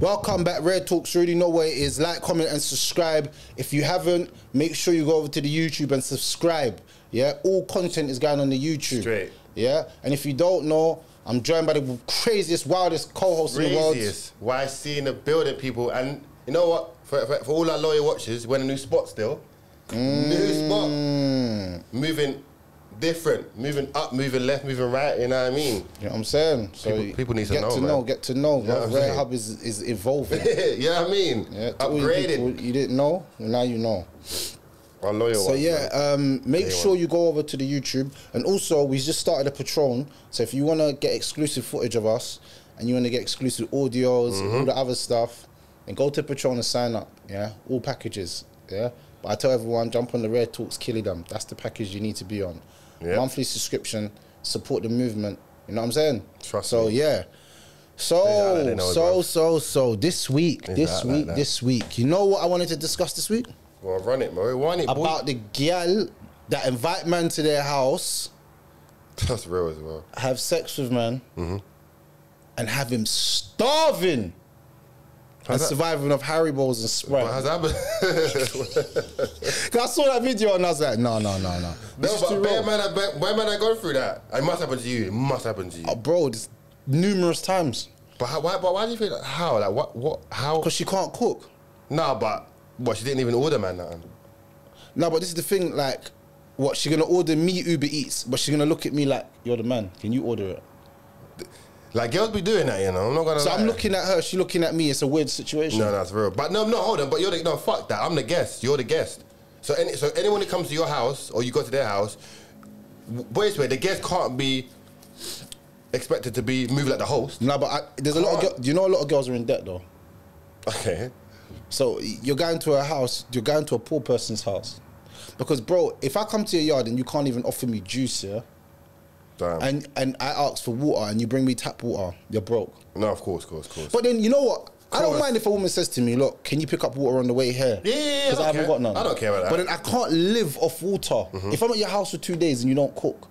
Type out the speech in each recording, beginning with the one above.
Welcome back, Rare Talks. You already know where it is. Like, comment, and subscribe. If you haven't, make sure you go over to the YouTube and subscribe. Yeah, all content is going on the YouTube. Straight. Yeah, and if you don't know, I'm joined by the craziest, wildest co-host in the world. Craziest. Why seeing the building people and you know what? For, for, for all our loyal watchers, we're in a new spot still. New spot. Mm. Moving different. Moving up, moving left, moving right. You know what I mean? You know what I'm saying? So People- people need to get know, to man. know, get to know. You know I'm Rare? Hub is is evolving. you know what I mean? Yeah, all you you didn't know, well, now you know. Our loyal So yeah, um, make sure you go over to the YouTube, and also we just started a Patreon. So if you want to get exclusive footage of us, and you want to get exclusive audios, Mm-hmm. all the other stuff, then go to Patreon and sign up. Yeah, all packages. Yeah, but I tell everyone, jump on the Rare Talks Killy them. That's the package you need to be on. Yeah. Monthly subscription, support the movement. You know what I'm saying? Trust so me. yeah. So know, so bro? so so this week, Is this like week, this week. You know what I wanted to discuss this week? Well, run it, bro. Run it, boy. about the gal that invite man to their house, That's real as well. have sex with man, Mm-hmm. and have him starving and How's that- surviving of Haribo's and Sprite. Has that? 'Cause I saw that video and I was like, no, no, no, no. No, but bear man, have- bear bear man, I gone through that. It must happen to you. It must happen to you. Oh, bro, this numerous times But how, why? But why do you like how? Like what? What? How? because she can't cook. Nah, but what? She didn't even order man nothing. No, but this is the thing. Like, what she gonna order me Uber Eats, but she's gonna look at me like, you're the man. Can you order it? Like girls be doing that, you know. I'm not gonna. So lie. I'm looking at her. She looking at me. It's a weird situation. No, that's real. But no, no, hold on. But you're the no. Fuck that. I'm the guest. You're the guest. So any so anyone that comes to your house or you go to their house, w- boys, way the guest can't be expected to be move like the host. No, but I, there's a lot of. Can't. Girl, do you know a lot of girls are in debt though? Okay. So you're going to a house, you're going to a poor person's house. Because bro, if I come to your yard and you can't even offer me juice, yeah, Damn. and and I ask for water and you bring me tap water, you're broke. no, of course, of course, of course. But then you know what? I don't mind if a woman says to me, "Look, can you pick up water on the way here?" Yeah, yeah, yeah, I because I, haven't care. got none. I don't care about that. But then I can't live off water. Mm-hmm. If I'm at your house for two days and you don't cook,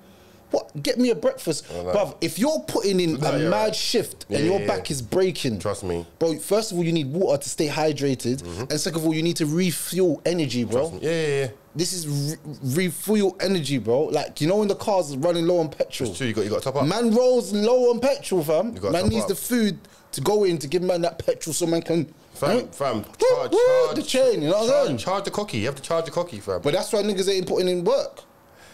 what? Get me a breakfast, know. bruv. If you're putting in No, a mad right. shift and Yeah, your yeah, back is breaking, Trust me. bro. First of all, you need water to stay hydrated, mm-hmm. and second of all, you need to refuel energy, bro. Yeah, yeah, yeah. This is re- refuel energy, bro. Like you know when the car's running low on petrol. It's true. You got you got to top up. Man rolls low on petrol, fam. Man needs up. the food to go in to give man that petrol so man can Fam, fam, charge, charge the chain, you know what I'm charge, saying? charge the cocky. You have to charge the cocky, fam. But that's why niggas ain't putting in work.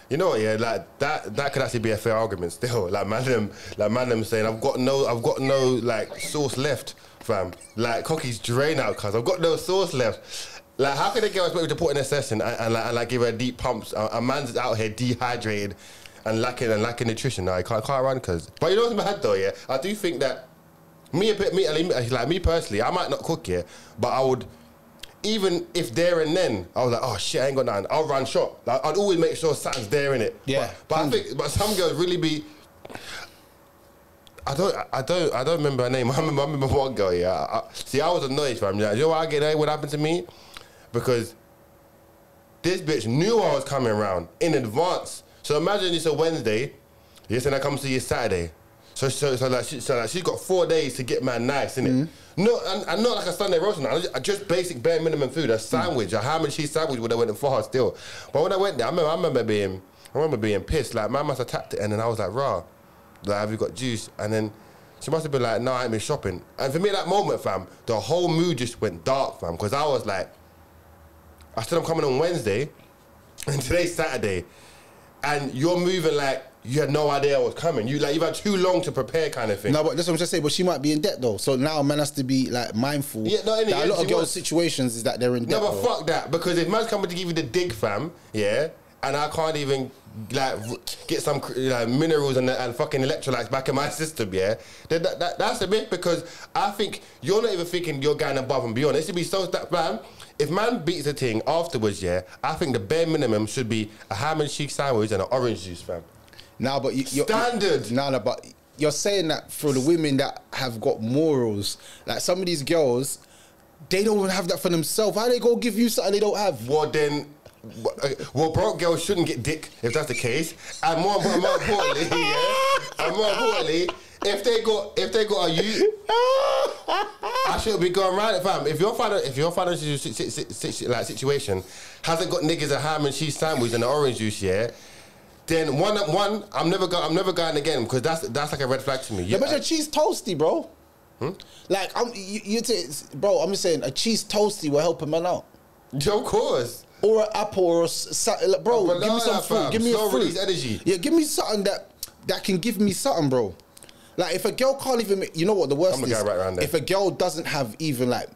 You know what? Yeah, like that. That could actually be a fair argument. Still, like man, them, like man, them saying, I've got no, I've got no like sauce left, fam. Like cocky's drain out, cause I've got no sauce left. Like, how can a girl expect me to put in a session and, and, like, and like give her deep pumps? A, a man's out here dehydrated and lacking and lacking nutrition. Now he can't, can't run, cause. But you know what's mad though? Yeah, I do think that me a bit, me like me personally, I might not cook here, but I would. Even if there and then, I was like, oh shit, I ain't got nothing. I'll run shop. Like, I'd always make sure something's there in it. Yeah, But, but I think, but some girls really be. I don't, I don't, I don't remember her name. I remember, I remember one girl. Yeah, I, I- see, I was annoyed, fam. Yeah, you know what I get annoyed? What happened to me? Because this bitch knew I was coming around in advance. So imagine it's a Wednesday, yes, and I come to you Saturday. So, so, so like, she, so like, she's got four days to get man nice, innit? Mm-hmm. No, and, and not like a Sunday roast. now. I just, just basic bare minimum food, a mm. sandwich, a ham and cheese sandwich would have went for her still. But when I went there, I remember, I remember being, I remember being pissed. Like, man must have tapped it, and then I was like, raw. Like, have you got juice? And then she must have been like, no, I ain't been shopping. And for me, at that moment, fam, the whole mood just went dark, fam, because I was like, I said I'm coming on Wednesday, and today's Saturday, and you're moving like you had no idea I was coming. You like you've had too long to prepare, kind of thing. No, but that's what I'm just saying. But she might be in debt though. So now man has to be like mindful. Yeah, no, that yeah, a lot of girls' situations is that they're in debt. No, but though. fuck that. Because if man's coming to give you the dig, fam, yeah, and I can't even like get some like, minerals and, and fucking electrolytes back in my system, yeah, then that, that, that's a bit because I think you're not even thinking you're going above and beyond. It should be so that fam. If man beats the thing afterwards, yeah, I think the bare minimum should be a ham and cheese sandwich and an orange juice, fam. Now, but you, you're, Standard. No, no, but you're saying that for the women that have got morals, like some of these girls, they don't even have that for themselves. How they go give you something they don't have? Well, then, uh, well, broke girls shouldn't get dick if that's the case. And more, more, more importantly, yeah, and more importantly, if they got if they got a you, I should be going around it, fam. If your finan- if your financial si- si- si- si- like situation hasn't got niggas a ham and cheese sandwich and an orange juice, yeah. Then one, one, I'm never going. I'm never going again because that's that's like a red flag to me. Yeah, Yeah, but your cheese toasty, bro. Hmm? Like I'm, you, you t- bro. I'm just saying a cheese toasty will help a man out, of course. or an apple, or a sa- like, bro. Oh, give me some fruit. fam. Give me Slow a fruit. energy. Yeah, give me something that that can give me something, bro. Like if a girl can't even, make, you know what the worst I'm is? right if a girl doesn't have even like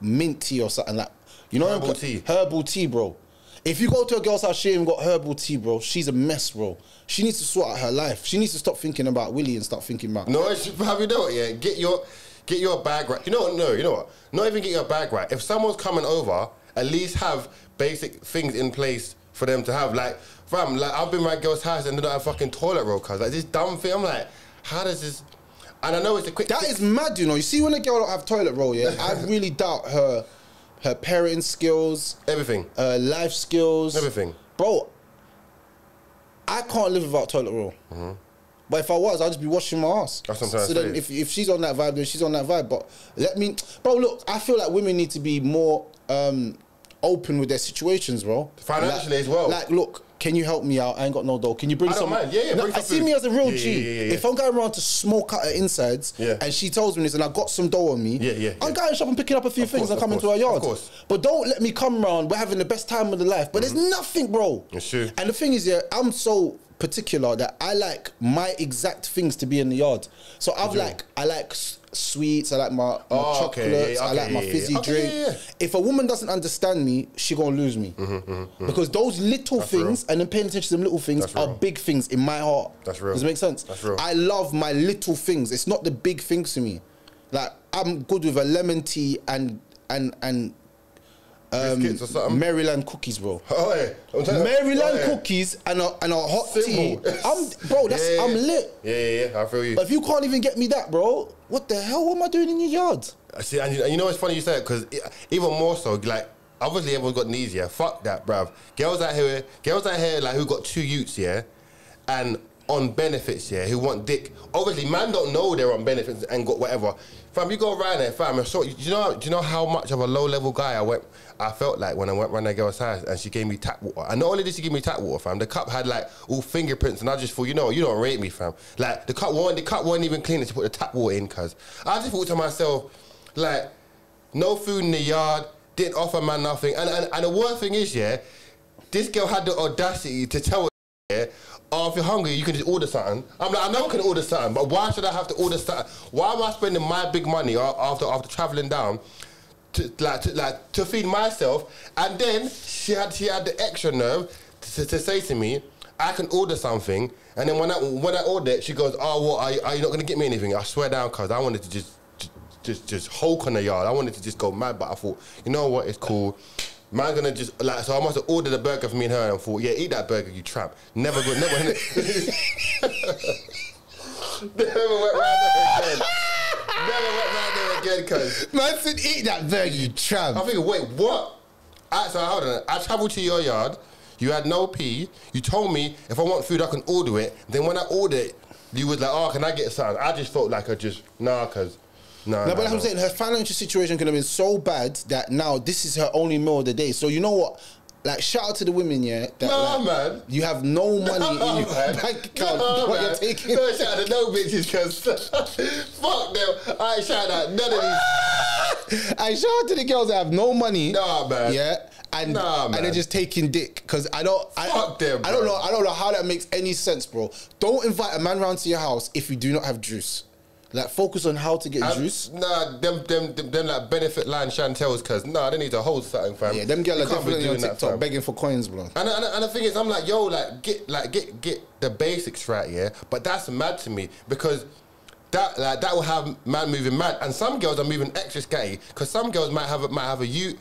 mint tea or something like, you know, Herbal tea. herbal tea, bro. If you go to a girl's house, she ain't got herbal tea, bro. She's a mess, bro. She needs to sort out her life. She needs to stop thinking about Willie and start thinking about. No, have you know what? Yeah, get your get your bag right. You know what? No, you know what? Not even get your bag right. If someone's coming over, at least have basic things in place for them to have. Like, fam, like I've been my girl's house and they don't have fucking toilet roll, cause like this dumb thing. I'm like, how does this? And I know it's a quick. That is mad, you know. You see, when a girl don't have toilet roll, yeah, I really doubt her, her parenting skills, everything. her life skills, Everything. Bro, I can't live without toilet roll. But if I was, I'd just be washing my ass. That's what I'm so then, if, if she's on that vibe, then she's on that vibe. But let me, bro. Look, I feel like women need to be more um, open with their situations, bro. Financially Like- as well. Like, look, can you help me out? I ain't got no dough. Can you bring I don't some? mind. Yeah, yeah, No, I see food. me as a real Yeah, G. yeah, yeah. If I'm going around to smoke out her insides, Yeah. and she tells me this, and I got some dough on me, Yeah, yeah, I'm going shop and picking up a few Of things course, and coming to her yard. of course. But don't let me come round. We're having the best time of the life, but there's mm-hmm. nothing, bro. It's true. And the thing is, yeah, I'm so particular that I like my exact things to be in the yard. So I've like I like sweets, I like my, my Oh, okay, chocolates, yeah, I like okay, my yeah, yeah. fizzy Okay, drink. If a woman doesn't understand me, she gonna lose me. Mm-hmm, mm-hmm, mm-hmm. Because those little things and then paying attention to them little things That's are real. big things in my heart. That's real. Does it make sense? That's real. I love my little things. It's not the big things to me. Like I'm good with a lemon tea and and and um, Biscuits or something? Maryland cookies, bro. Oh, yeah. I'm telling you. Maryland Oh, yeah. cookies and a and a hot Simple. tea. I'm bro. That's Yeah, yeah, I'm yeah. lit. Yeah, yeah, yeah. I feel you. But if you can't even get me that, bro, what the hell? Am I doing in your yard? I See, and you, and you know what's funny you say it because even more so, like obviously everyone's got knees, yeah. Fuck that, bruv. Girls out here, girls out here, like who got two youths, yeah, and on benefits, yeah, who want dick. Obviously, man don't know they're on benefits and got whatever. Fam, you go around there, fam. So do you know? Do you know how much of a low level guy I went? I felt like when I went round that girl's house and she gave me tap water. And not only did she give me tap water, fam, the cup had like all fingerprints, and I just thought, you know, you don't rate me, fam. Like the cup wasn't, the cup wasn't even clean. and She put the tap water in, cuz I just thought to myself, like, no food in the yard, didn't offer man nothing. And, and, and the worst thing is, yeah, this girl had the audacity to tell yeah, oh, if you're hungry, you can just order something. I'm like, I know I can order something, but why should I have to order something? Why am I spending my big money after after traveling down? To, like, to, like to feed myself, and then she had she had the extra nerve to, to say to me, "I can order something," and then when I when I order it, she goes, "Oh, what? Are you, are you not gonna get me anything?" I swear down, cause I wanted to just just just hulk on the yard. I wanted to just go mad, but I thought, you know what, it's cool. Man, gonna just like so. I must have ordered a burger for me and her, and thought, yeah, eat that burger, you tramp. Never go, never, never went round there again. Never went round there again, cause Man said, eat that burger, you tramp. I'm thinking, wait, what? I, so hold on. I travelled to your yard. You had no pee. You told me if I want food, I can order it. Then when I ordered it, you was like, oh, can I get something? I just felt like I just nah, cause nah. No, nah, but what I'm saying. Her financial situation could have been so bad that now this is her only meal of the day. So you know what? Like shout out to the women, yeah. That, Nah, like, man. You have no money Nah, in your man. bank account. Nah, what man. you're taking? No shout out to no bitches, cause fuck them. I shout out none of these. I shout out to the girls that have no money. Nah, man. Yeah. And, Nah, and they're just taking dick because I don't I, Fuck them, I don't know I don't know how that makes any sense, bro. Don't invite a man round to your house if you do not have juice. Like focus on how to get I- juice. Nah, them, them, them, them like benefit line Chantels, cause nah, they need to hold something, fam. Yeah, them girls are definitely on doing that, TikTok begging for coins, bro. And, and, and the thing is, I'm like, yo, like get like get get the basics right, yeah. But that's mad to me because that like that will have man moving mad, and some girls are moving extra scatty because some girls might have a, might have a you,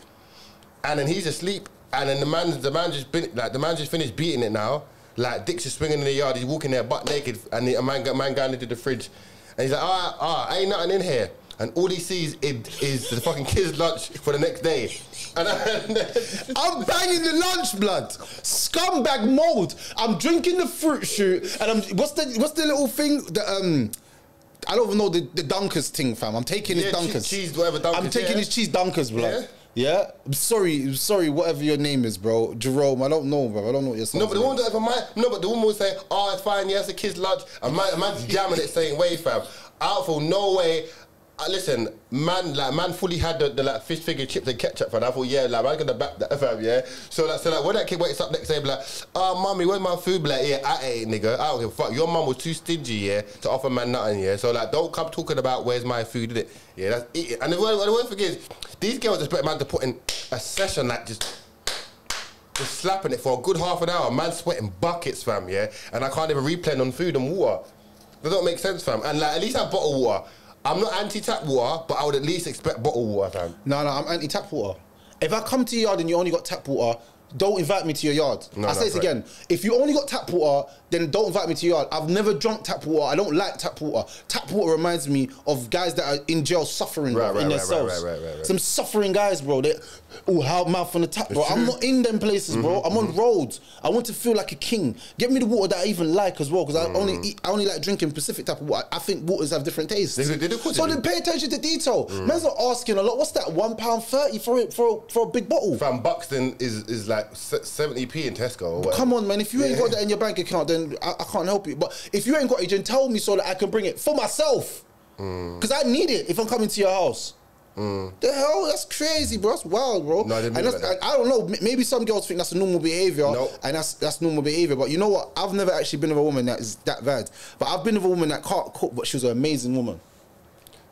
and then he's asleep, and then the man the man just been like the man just finished beating it now. Like Dick's just swinging in the yard, he's walking there butt naked, and the, a man a man going into the fridge, and he's like, ah, ah, ain't nothing in here. And all he sees is, is the fucking kids' lunch for the next day. And, I'm banging the lunch, blood. Scumbag mold. I'm drinking the fruit shoot, and I'm what's the what's the little thing? that um, I don't even know the, the Dunkers thing, fam. I'm taking his Yeah, che- Dunkers. cheese, whatever Dunkers, I'm taking yeah. his cheese Dunkers, bro. Yeah? Yeah. I'm sorry, sorry, whatever your name is, bro. Jerome. I don't know, bro. I don't know what your No, but the woman don't ever mind. No, but the woman will say, "Oh, it's fine. Yes, the kid's lunch." Man, a man's jamming it, saying, "Wait, fam, out for no way." Uh, listen, man, like man, fully had the, the like fish finger chips and ketchup, and I thought, yeah, like man, gonna back that, fam, yeah. So like, so like, when that kid wakes up next day, like, "Oh, mommy, where's my food?" Be like, yeah, I ate, it, nigga. I don't give a fuck. Your mum was too stingy, yeah, to offer man nothing, yeah. So like, don't come talking about where's my food, innit? Yeah, that's it. And the word, the worst thing is, these girls expect man to put in a session like just just slapping it for a good half an hour. Man sweating buckets, fam, yeah? And I can't even replay on food and water. That don't make sense, fam. And like at least have bottled water. I'm not anti tap water, but I would at least expect bottled water, fam. No, no, I'm anti tap water. If I come to your yard and you only got tap water, don't invite me to your yard. No, I say this right. again. If you only got tap water, then don't invite me to your yard. I've never drunk tap water. I don't like tap water. Tap water reminds me of guys that are in jail suffering Right, bro, right, in their right, cells. right, right, right, right. Some suffering guys, bro. They oh how mouth on the tap, bro. I'm not in them places, bro. Mm-hmm, I'm on roads. I want to feel like a king. Get me the water that I even like as well, because I Mm. only eat, I only like drinking Pacific type of water. I think waters have different tastes. They they course so they then pay attention to detail. Man's not asking a lot. What's that? One pound thirty for it for for a big bottle. Fam, Buxton is is like 70p in Tesco. Come on, man. If you ain't got that in your bank account, then I, I can't help you. But if you ain't got it, then tell me so that I can bring it for myself. Mm. Because I need it if I'm coming to your house. The hell? That's crazy, bro. That's wild, bro. No, I didn't and that's, like. I, I don't know. Maybe some girls think that's a normal behavior, Nope. and that's that's normal behavior. But you know what? I've never actually been with a woman that is that bad. But I've been with a woman that can't cook, but she was an amazing woman.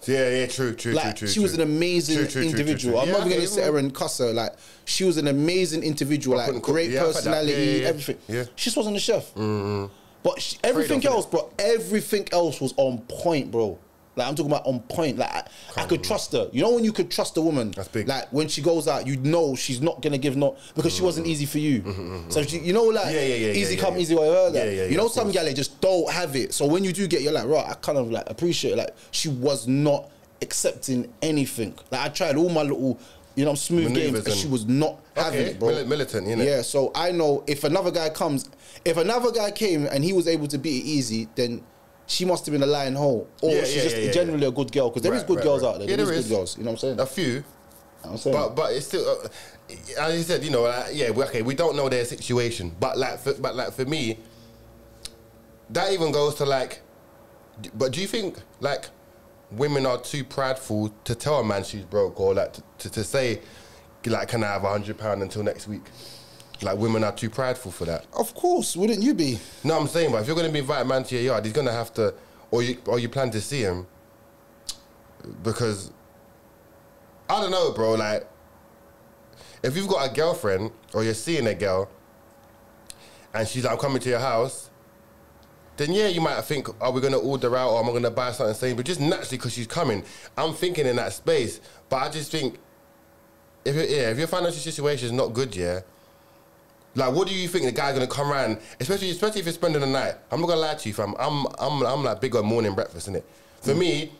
Yeah, yeah, true, true, Like true, true. she was an amazing True, true, true, true, individual. true. I'm Yeah, not even gonna sit her and cuss her. Like she was an amazing individual, like great Yeah, I've had that. personality, Yeah, everything. Yeah. She just wasn't a chef. Mm-hmm. But she, everything else, bro, everything else was on point, bro. Like I'm talking about on point. Like I, I could trust her. You know when you could trust a woman. That's big. Like when she goes out, you know she's not gonna give no because she wasn't easy for you. So she, you know, like Mm-hmm, Yeah, yeah, yeah, easy yeah, come, yeah. easy go. Like, Yeah, yeah, you know, some gal they just don't have it. So when you do get, you're like, right, I kind of like appreciate. it. Like she was not accepting anything. Like I tried all my little, you know, smooth games, and she was not having it, bro. mili- militant, know. Yeah, so I know if another guy comes, if another guy came and he was able to beat it easy, then she must have been a lying hole, or Yeah, she's yeah, just yeah, generally a good girl because there is Right, good right, girls right. out there. Yeah, there there is is. good girls. You know what I'm saying? A few. I'm saying. But but it's still, uh, as you said, you know, like, yeah, we- okay, we don't know their situation, but like, for, but like for me, that even goes to like, but do you think like women are too prideful to tell a man she's broke or like to, to, to say like, can I have a hundred pound until next week? Like women are too prideful for that. of course, wouldn't you be? No, I'm saying, but if you're going to be inviting a man to your yard, he's going to have to, or you, or you plan to see him, because I don't know, bro. Like, if you've got a girlfriend or you're seeing a girl, and she's like, "I'm coming to your house," then yeah, you might think, "Are we going to order out, or am I going to buy something?" Same, but just naturally because she's coming, I'm thinking in that space. But I just think, if yeah, if your financial situation is not good, yeah. Like, what do you think the guy's gonna come around? Especially, especially if you're spending the night. I'm not gonna lie to you, fam. I'm, I'm, I'm like big on morning breakfast, innit? For me,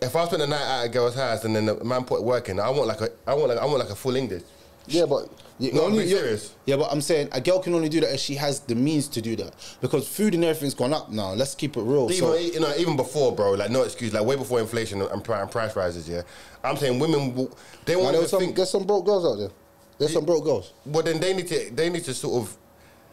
if I spend the night at a girl's house and then the man put work in, I want like a, I want like, I want like a full English. Yeah, but you No, I'm being serious. Yeah, but I'm saying a girl can only do that if she has the means to do that because food and everything's gone up now. Let's keep it real. Even, So, you know, even before, bro, like no excuse, like way before inflation and, and price rises. Yeah, I'm saying women, they want to some think. there's some broke girls out there. There's some broke girls. Well, then they need to they need to sort of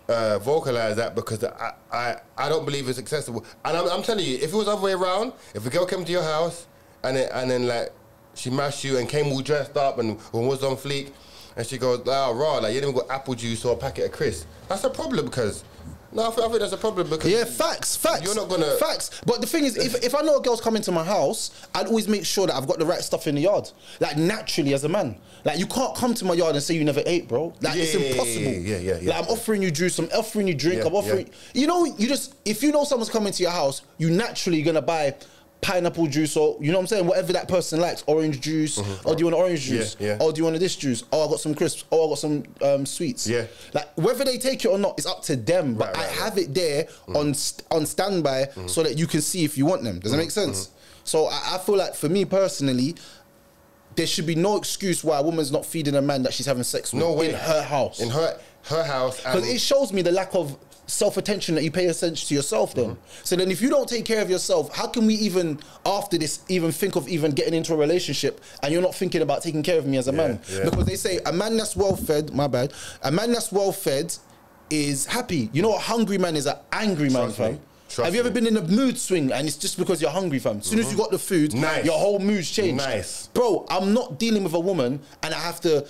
uh, vocalize that because I, I I don't believe it's accessible. And I'm, I'm telling you, if it was the other way around, if a girl came to your house and then, and then like she mashed you and came all dressed up and, and was on fleek, and she goes, "Oh, raw, like you didn't even got apple juice or a packet of crisps," that's a problem because no, I think, I think that's a problem because Yeah, facts, facts. You're not gonna- facts. But the thing is, if, if I know a girl's coming to my house, I'd always make sure that I've got the right stuff in the yard. Like naturally, as a man, like you can't come to my yard and say you never ate, bro. Like it's Yeah, yeah, yeah, impossible. yeah, yeah, yeah. Like I'm offering you juice, I'm offering you drink, Yeah, I'm offering. You know, you just if you know someone's coming to your house, you naturally gonna buy. Pineapple juice, or you know what I'm saying, whatever that person likes, orange juice, or do you want orange Mm-hmm. Yeah, juice, yeah. or do you want this juice? Oh, I got some crisps. Oh, I got some um, sweets. Yeah. like whether they take it or not, it's up to them. But Right, I right. have it there on st- on standby so that you can see if you want them. Does that make sense? So I, I feel like for me personally, there should be no excuse why a woman's not feeding a man that she's having sex with no way in her house. in her her house Because it shows me the lack of self attention that you pay attention to yourself. Then, so then if you don't take care of yourself, how can we even after this even think of even getting into a relationship and you're not thinking about taking care of me as a man? yeah. Because they say a man that's well fed, my bad, a man that's well fed is happy. You know what? Hungry man is an angry man, Trust fam. Trust Have you ever me. been in a mood swing and it's just because you're hungry, fam? As soon as you mm-hmm. got the food, Nice. your whole mood's changed. Nice. Bro, I'm not dealing with a woman and I have to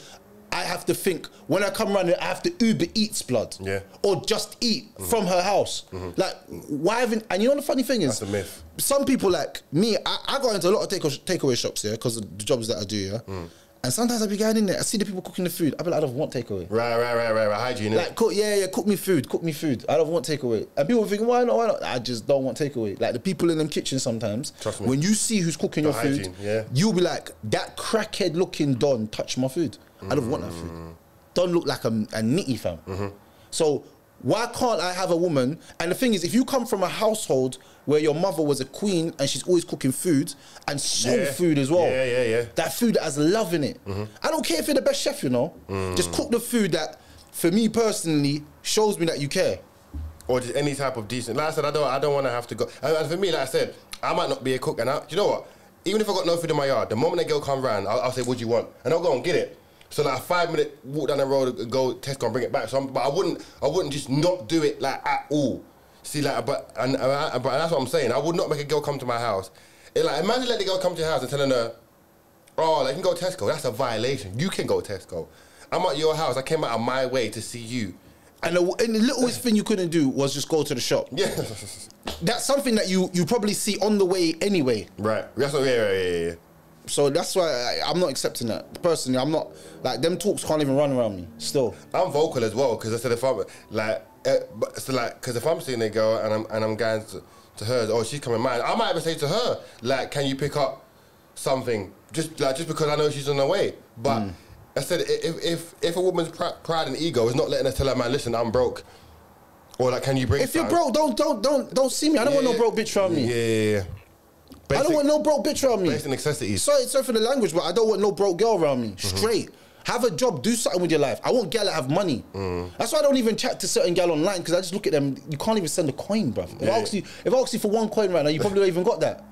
I have to think when I come around I have to Uber Eats blood. Yeah. Or just eat from her house. Like why haven't and you know the funny thing is That's a myth. some people like me, I, I go into a lot of take takeaway shops, yeah, because of the jobs that I do, yeah. Mm. And sometimes I be going in there, I see the people cooking the food. I be like, I don't want takeaway. right, right, right, right, right. Hygiene. Like, cook, yeah, yeah, cook me food, cook me food. I don't want takeaway. And people think, why not? Why not? I just don't want takeaway. Like the people in them kitchens sometimes, Trust me. when you see who's cooking The your food, yeah. you'll be like, that crackhead looking Don touched my food. I don't want that Mm. food. Don look like a, a nitty fam. Mm-hmm. So why can't I have a woman? And the thing is, if you come from a household where your mother was a queen and she's always cooking food and soul Yeah. food as well, Yeah, yeah, yeah. that food that has love in it. I don't care if you're the best chef, you know. Just cook the food that, for me personally, shows me that you care. or just any type of decent. Like I said, I don't, I don't want to have to go. And, and for me, like I said, I might not be a cook, and I, you know what? Even if I got no food in my yard, the moment a girl come round, I'll, I'll say, "What do you want?" and I'll go and get it. So like a five minute walk down the road, and go Tesco and bring it back. So, I'm, but I wouldn't, I wouldn't just not do it like at all. See, like, but and, and, but that's what I'm saying. I would not make a girl come to my house. It, like, imagine letting a girl come to your house and telling her, "Oh, like, you can go Tesco." That's a violation. You can go Tesco. I'm at your house. I came out of my way to see you. And the, and the littlest thing you couldn't do was just go to the shop. Yeah. That's something that you you probably see on the way anyway. Right. That's what. Yeah, yeah, yeah, yeah. So that's why I, I'm not accepting that. Personally, I'm not like them talks can't even run around me. Still, I'm vocal as well because I said if I'm like, uh, but so like, because if I'm seeing a girl and I'm and I'm going to, to her, oh she's coming mine, I might even say to her like, can you pick up something just like just because I know she's on her way. But Hmm. I said if if if a woman's pr- pride and ego is not letting her tell her man, listen, I'm broke, or like, can you bring? if you're broke, don't don't don't don't see me. I don't want no Yeah. broke bitch around me. Yeah, yeah, yeah. I don't want no broke bitch around me. basic necessities. Sorry, sorry for the language, but I don't want no broke girl around me. Mm-hmm. Straight. Have a job, do something with your life. I want gal that have money. Mm. That's why I don't even chat to certain gal online because I just look at them. You can't even send a coin, bruv. If, I ask you, if I ask you for one coin right now, you probably don't even got that.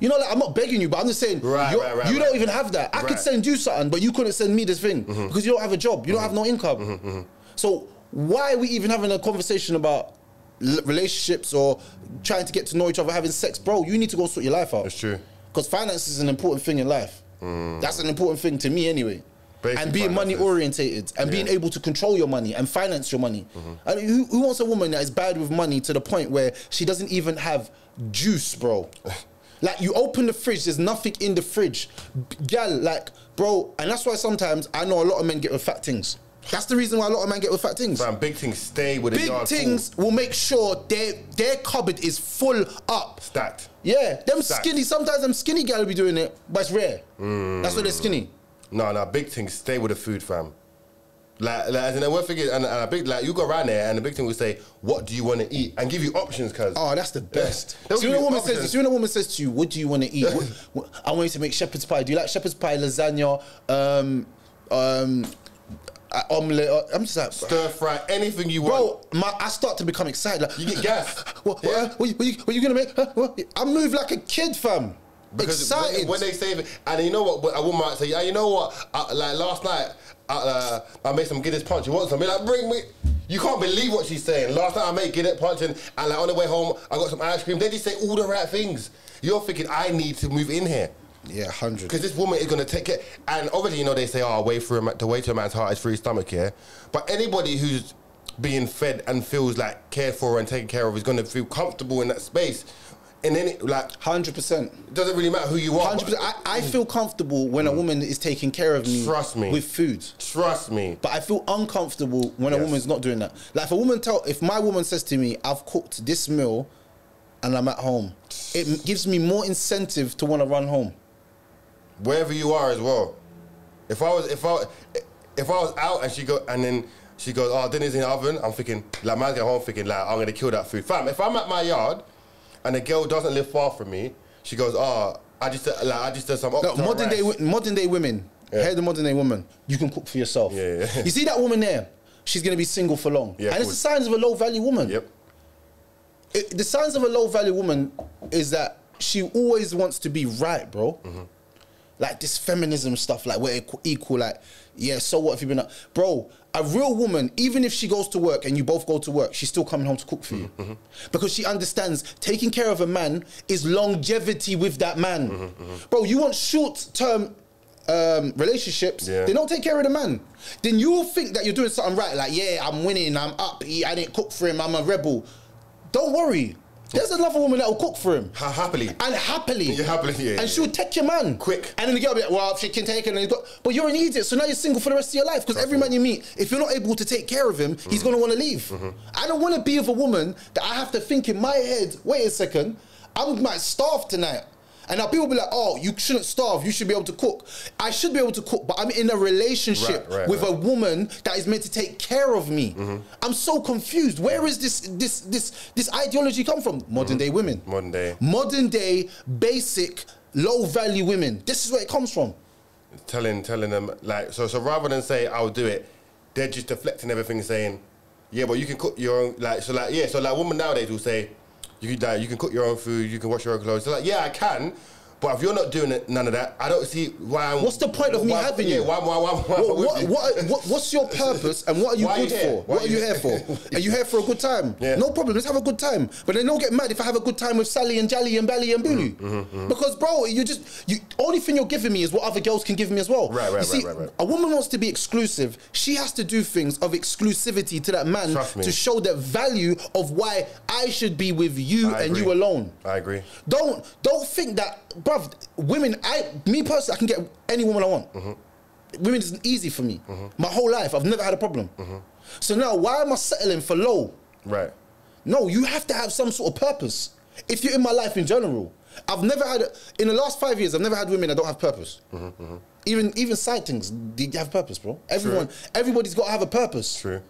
You know, like I'm not begging you, but I'm just saying Right, right, right, you don't even have that. I could send you something, but you couldn't send me this thing mm-hmm. because you don't have a job. You don't mm-hmm. have no income. So why are we even having a conversation about relationships or trying to get to know each other, having sex, bro? You need to go sort your life out. That's true. Because finance is an important thing in life. That's an important thing to me anyway. Basic and being money orientated and being Yeah. Mm-hmm. able to control your money and finance your money. I mean, who, who wants a woman that is bad with money to the point where she doesn't even have juice, bro? like you open the fridge, there's nothing in the fridge. Gal, like, bro, and that's why sometimes I know a lot of men get with fat things. That's the reason why a lot of men get with fat things. Man, big things stay with Big things will make sure their their cupboard is full up. stacked. Yeah, them Stacked. skinny. Sometimes them skinny gal be doing it, but it's rare. Mm. That's why they're skinny. No, no, big things stay with the food, fam. Like, like as in, we're thinking, and, and a big, like, you go around there, and the big thing will say, "What do you want to eat?" and give you options, cuz. Oh, that's the best. See when a woman options. says, a woman says to you, "What do you want to eat?" What- what- I want you to make shepherd's pie. Do you like shepherd's pie, lasagna, um, um, uh, omelette? Uh, I'm just like, Stir fry, anything you want. bro, my, I start to become excited. Like, You get gas. What, what, Yeah. what, you, what, you, what you gonna make? Huh? What? I move like a kid, fam. Because excited. when, they say it, and you know what, a woman might say, yeah, you know what, uh, like last night, uh, uh, I made some Guinness punch. You want some? Be like, bring me. You can't believe what she's saying. Last night I made Guinness punch, and, and like on the way home, I got some ice cream. They just say all the right things. You're thinking, I need to move in here. Yeah, hundred. Because this woman is going to take it. And obviously, you know, they say, ah, oh, way through a, the way to a man's heart is through his stomach, yeah? But anybody who's being fed and feels like cared for and taken care of is going to feel comfortable in that space. And then, it, like, Hundred percent. it doesn't really matter who you are. Hundred percent. I, I feel comfortable when a mm. woman is taking care of me. Trust me. with food. Trust me. But I feel uncomfortable when a woman's not doing that. Like if a woman tell, if my woman says to me, "I've cooked this meal, and I'm at home," it gives me more incentive to want to run home. Wherever you are as well. If I was, if I, if I was out and she go, and then she goes, oh, dinner's in the oven, I'm thinking, like, man's get home thinking, like, I'm going to kill that food. Fam, if I'm at my yard and a girl doesn't live far from me, she goes, oh, I just, like, I just did some Look, modern day, rice." wo- modern day women. Yeah. Hear the modern day woman. You can cook for yourself. Yeah, yeah. You see that woman there? she's gonna be single for long. Yeah, and it's the signs of a low value woman. Yep. It- the signs of a low value woman is that she always wants to be right, bro. Mm-hmm. Like this feminism stuff, like we're equal, like yeah. So what if you've been, a- bro? A real woman, even if she goes to work and you both go to work, she's still coming home to cook for you Mm-hmm. because she understands taking care of a man is longevity with that man, Mm-hmm, bro. You want short term um, relationships, Yeah. they don't take care of the man. Then you will think that you're doing something right, like yeah, I'm winning, I'm up, I didn't cook for him, I'm a rebel. Don't worry. There's another woman that will cook for him. Ha- happily. And happily. Yeah, happily, yeah, And yeah. she'll take your man. Quick. And then the girl will be like, well, she can take it, and he's got. But you're an idiot, so now you're single for the rest of your life. Because every man you meet, if you're not able to take care of him, he's Mm-hmm. going to want to leave. I don't want to be with a woman that I have to think in my head, wait a second, I might starve tonight. And now people be like, oh, you shouldn't starve, you should be able to cook. I should be able to cook, but I'm in a relationship Right, right, with right. a woman that is meant to take care of me. Mm-hmm. I'm so confused. Where is this this this this ideology come from? Modern day mm-hmm. women. Modern day. Modern day, basic, low value women. This is where it comes from. telling telling them like so so rather than say I'll do it, they're just deflecting everything, saying, yeah, but you can cook your own like so like yeah so like women nowadays will say, you can you can cook your own food, you can wash your own clothes. They're like yeah I can, but if you're not doing it, none of that, I don't see why. I'm, What's the point of me why- having yeah, you? Why why why? why What, what, what, what- what's your purpose and what are you Why are you good for? Why What are you here for? Are you here for a good time? Yeah. No problem. Let's have a good time. But then don't get mad if I have a good time with Sally and Jally and Bally and Bulu. Mm-hmm, Because bro, you just you only thing you're giving me is what other girls can give me as well. Right, right, you right, see, right, right. A woman wants to be exclusive. She has to do things of exclusivity to that man to show the value of why I should be with you I and agree. you alone. I agree. Don't don't think that, bruv. Women, I me personally, I can get any woman I want. Mm-hmm. Women is easy for me. Mm-hmm. My whole life, I've never had a problem. Mm-hmm. So now, why am I settling for low? Right. No, you have to have some sort of purpose. If you're in my life in general, I've never had. In the last five years, I've never had women that don't have purpose. Even even side things, they have purpose, bro. Everyone, everybody's got to have a purpose. True.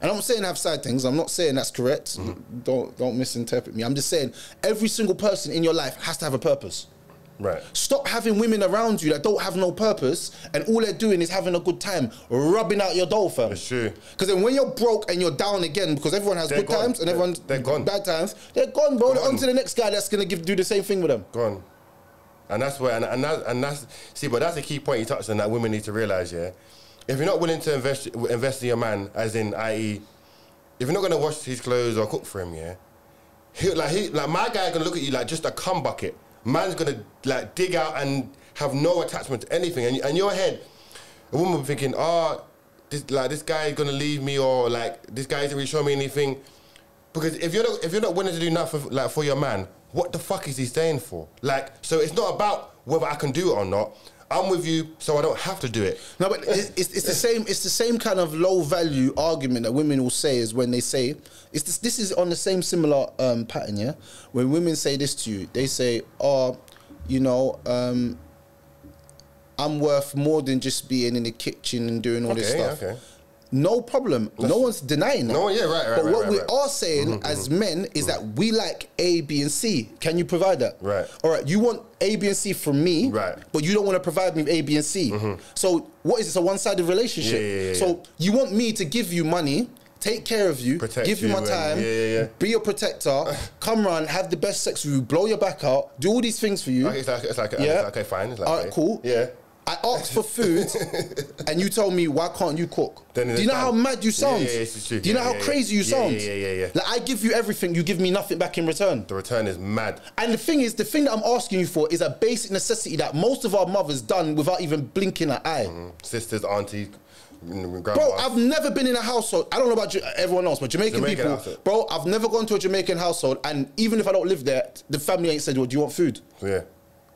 And I'm not saying have side things. I'm not saying that's correct. Mm-hmm. Don't don't misinterpret me. I'm just saying every single person in your life has to have a purpose. Right. Stop having women around you that don't have no purpose and all they're doing is having a good time, rubbing out your dough, fam. It's true. Because then when you're broke and you're down again, because everyone has They're good gone. times and everyone's they're gone. bad times, they're gone, bro. Gone. On to the next guy that's gonna give do the same thing with them. Gone. And that's where, and, and, that, and that's, see, but that's a key point you touched on that women need to realize, yeah? If you're not willing to invest, invest in your man, as in, i.e., if you're not gonna wash his clothes or cook for him, yeah? He, like, he, like, my guy gonna look at you like just a cum bucket. Man's gonna, like, dig out and have no attachment to anything. And, and your head, a woman thinking, oh, this, like, this guy is gonna leave me or, like, this guy isn't really showing me anything. Because if you're not if you're not willing to do nothing for, like for your man, what the fuck is he staying for? Like, so it's not about whether I can do it or not. I'm with you, so I don't have to do it. No, but it's, it's, it's the same. It's the same kind of low value argument that women will say is when they say it's this. This is on the same similar um, pattern, yeah. When women say this to you, they say, "Oh, you know, um, I'm worth more than just being in the kitchen and doing all this Okay, stuff." okay. No problem. no one's denying that. No, yeah, right, right, But right, what right, we right. Mm-hmm, are saying as men is that we like A, B, and C. Can you provide that? Right. All right. You want A, B, and C from me. Right. Mm-hmm. But you don't want to provide me with A, B, and C. So what is this? A one-sided relationship. Yeah, yeah, yeah, so you want me to give you money. Take care of you, Protect give you, my you time, yeah, yeah, yeah. be your protector, come round, have the best sex with you, blow your back out, do all these things for you. Okay, it's like, it's like, Yeah. it's okay, fine. It's like, All right, okay. cool. Yeah. I asked for food, and you told me why can't you cook? Then Do you know how mad you sound? yeah, yeah, it's true. Do you know Yeah, how yeah, yeah. crazy you sound? yeah, yeah, yeah. Like I give you everything, you give me nothing back in return. The return is mad. And the thing is, the thing that I'm asking you for is a basic necessity that most of our mothers done without even blinking an eye. Mm-hmm. Sisters, aunties, grandma. Bro, I've never been in a household. I don't know about everyone else, but Jamaican, Jamaican people, household. bro, I've never gone to a Jamaican household, and even if I don't live there, the family ain't said, "Well, do you want food?" Yeah.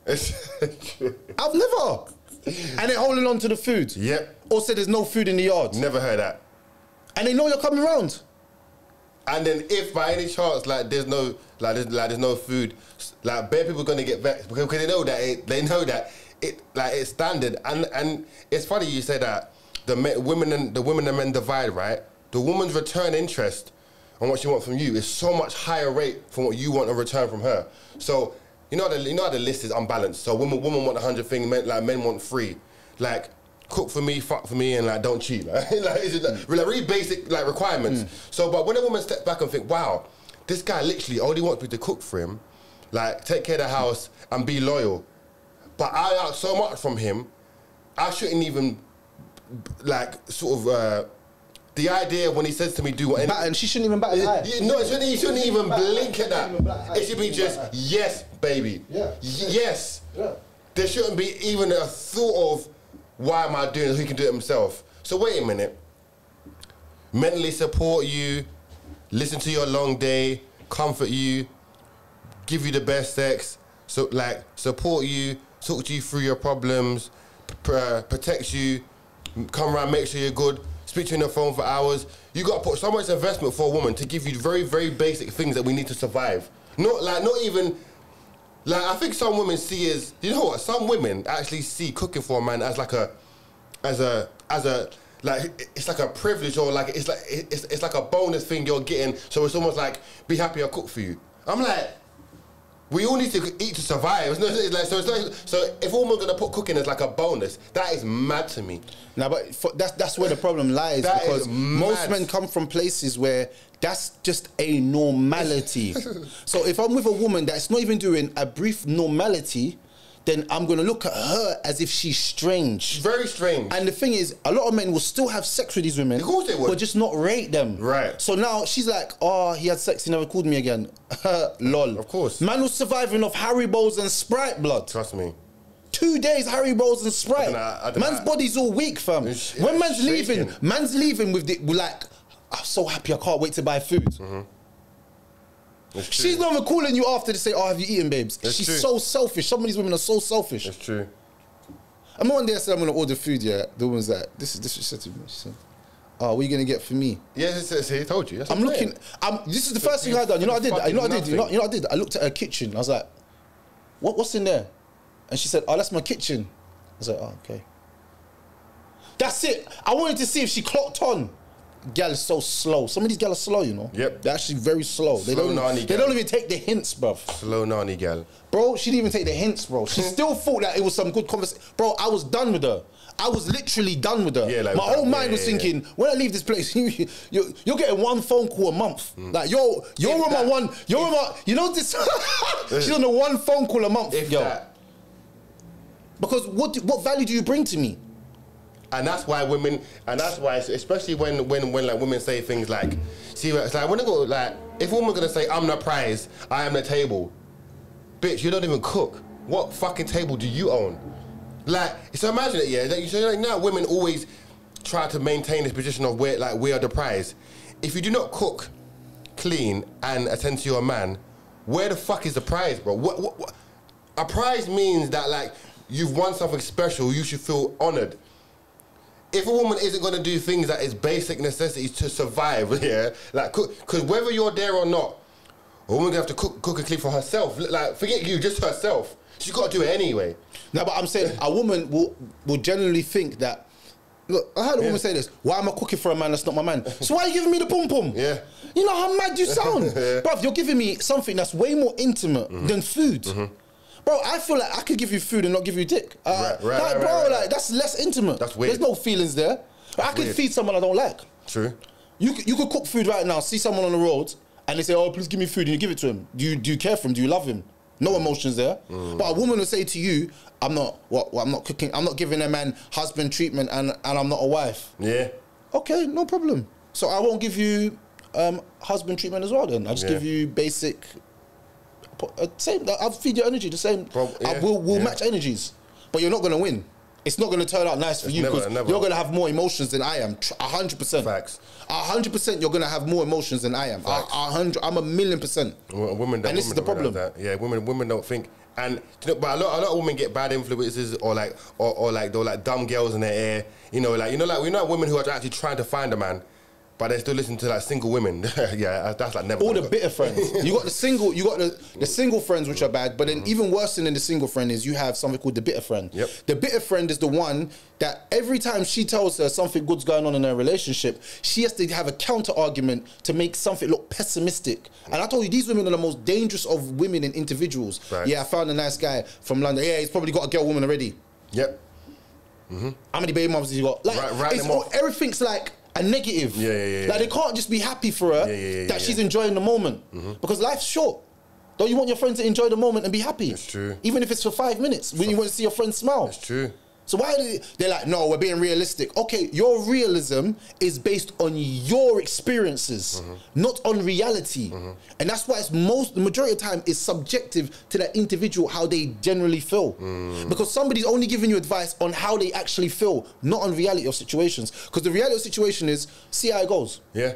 I've never. And they're holding on to the food. Yep. Or said there's no food in the yard, Never heard that. and they know you're coming round. And then if by any chance like there's no like there's like there's no food, like bare people are gonna get vexed because, because they know that it, they know that it like it's standard. And and it's funny you say that the men, women and the women and men divide right. The woman's return interest on what she wants from you is so much higher rate from what you want in return from her. So you know the you know how the list is unbalanced. So women women want hundred things, men like men want three. Like cook for me, fuck for me, and like don't cheat. Like, like, it's just, like, like really basic like requirements. So, but when a woman steps back and think, wow, this guy literally only wants me to cook for him, like take care of the house and be loyal, but I ask so much from him, I shouldn't even like sort of. Uh, the idea when he says to me, "Do what," and she shouldn't even bat an eye. yeah, no, it shouldn't, you shouldn't even blink at that. Even black eye. It should be just yes, baby. Yeah. Yes. Yeah. There shouldn't be even a thought of why am I doing this? He can do it himself. So wait a minute. Mentally support you, listen to your long day, comfort you, give you the best sex, so like support you, talk to you through your problems, p- uh, protect you, come around, make sure you're good, speak to you on the phone for hours. You got to put so much investment for a woman to give you very, very basic things that we need to survive. Not like, not even. Like I think some women see as you know what some women actually see cooking for a man as like a as a as a like it's like a privilege or like it's like it's, it's like a bonus thing you're getting so it's almost like be happy I cook for you I'm like we all need to eat to survive. It's not, it's like, so it's not, so if a woman's gonna put cooking as like a bonus that is mad to me. Now, but for, that's that's where the problem lies because most men come from places where that's just a normality. so if I'm with a woman that's not even doing a brief normality, then I'm gonna look at her as if she's strange. very strange And the thing is, a lot of men will still have sex with these women, Of course they would. but just not rate them. Right. So now she's like, "Oh, he had sex, he never called me again." Lol. Of course. Man was surviving off Haribos and Sprite blood. trust me Two days Haribos and Sprite. I don't know, I don't man's body's all weak, fam. It's- when man's shaking. leaving, man's leaving with the with like, I'm so happy, I can't wait to buy food. Mm-hmm. It's true. She's not even calling you after to say, "Oh, have you eaten, babes?" It's She's true. so selfish. Some of these women are so selfish. it's true I remember one day I said I'm gonna order food. Yeah, the woman's like, "This is this is she said to me." She said, "Oh, what are you gonna get for me?" yeah it's, it's, he told you That's I'm looking. I'm. This is the first thing I done. You know what I did. You know what I did. You know, you know what I did. I looked at her kitchen. I was like, "What? What's in there?" And she said, "Oh, that's my kitchen." I was like, "Oh, okay." That's it. I wanted to see if she clocked on. Gal is so slow. Some of these gal are slow, you know. Yep. They're actually very slow. They Slow don't. nanny They don't even take the hints, bro. slow nanny gal Bro, she didn't even take the hints, bro. She still thought that it was some good conversation. Bro, I was done with her. I was literally done with her. Yeah, like, My whole yeah, mind was yeah, yeah. thinking, when I leave this place, you, you, you're getting one phone call a month. Like, yo, you're Mm. If on my one, you're on my, you know this, she's on the one phone call a month, if yo. that Because what, do- what value do you bring to me? And that's why women, and that's why, especially when when when like women say things like, see, it's like when go like, if a woman gonna say, "I'm the prize, I am the table," bitch, you don't even cook. What fucking table do you own? Like, so imagine it, yeah. You say like now, women always try to maintain this position of where like we are the prize. If you do not cook, clean, and attend to your man, where the fuck is the prize, bro? What, what, what? A prize means that like you've won something special. You should feel honored if a woman isn't going to do things that is basic necessities to survive, yeah, like cook, because whether you're there or not, a woman gonna have to cook, cook and clean for herself. Like forget you, just herself. She's got to do it anyway. No, but I'm saying a woman will, will generally think that, look, I heard a woman Yeah. say this, why am I cooking for a man that's not my man? So why are you giving me the pum pum? Yeah. You know how mad you sound? Yeah. Bruv, you're giving me something that's way more intimate mm-hmm. than food. Mm-hmm. Bro, I feel like I could give you food and not give you dick. Uh, Right, right, like, right, bro, like that's less intimate. That's weird. There's no feelings there. I could weird. feed someone I don't like. True. You could, you could cook food right now, see someone on the road, and they say, "Oh, please give me food," and you give it to him. Do you do you care for him? Do you love him? No emotions there. Mm. But a woman will say to you, "I'm not what? what I'm not cooking. I'm not giving a man husband treatment, and and I'm not a wife." Yeah. Okay, no problem. So I won't give you um, husband treatment as well. Then I just Yeah. give you basic. Uh, Same. I'll feed your energy the same. Prob- I yeah, will will yeah. match energies, but you're not gonna win. It's not gonna turn out nice for It's you because you're gonna have more emotions than I am. A hundred percent. Facts. A hundred percent. You're gonna have more emotions than I am. A hundred. I'm a million percent. Women don't. And this is the problem. That. Yeah, women. Women don't think. And you know, but a lot, a lot of women get bad influences, or like, or, or like, they're like dumb girls in their ear. You know, like you know, like you know, women who are actually trying to find a man, but they still listen to like single women. yeah, that's like never. All the bitter friends. You got the single. You got the, the single friends, which are bad. But then mm-hmm. even worse than the single friend is you have something called the bitter friend. Yep. The bitter friend is the one that every time she tells her something good's going on in her relationship, she has to have a counter argument to make something look pessimistic. And I told you these women are the most dangerous of women and individuals. Right. Yeah, I found a nice guy from London. Yeah, he's probably got a girl woman already. Yep. How many baby moms has he got? Like, write it's all, everything's like a negative. Yeah, yeah, yeah, Like they can't just be happy for her Yeah, yeah, that she's enjoying the moment mm-hmm. because life's short. Don't you want your friend to enjoy the moment and be happy? It's true. Even if it's for five minutes, when you want to see your friend smile. It's true. So why are they, they're like, no, we're being realistic. Okay, your realism is based on your experiences, Mm-hmm. not on reality, and that's why it's most the majority of the time is subjective to that individual how they generally feel, Mm. because somebody's only giving you advice on how they actually feel, not on reality of situations. Because the reality of situation is see how it goes. Yeah.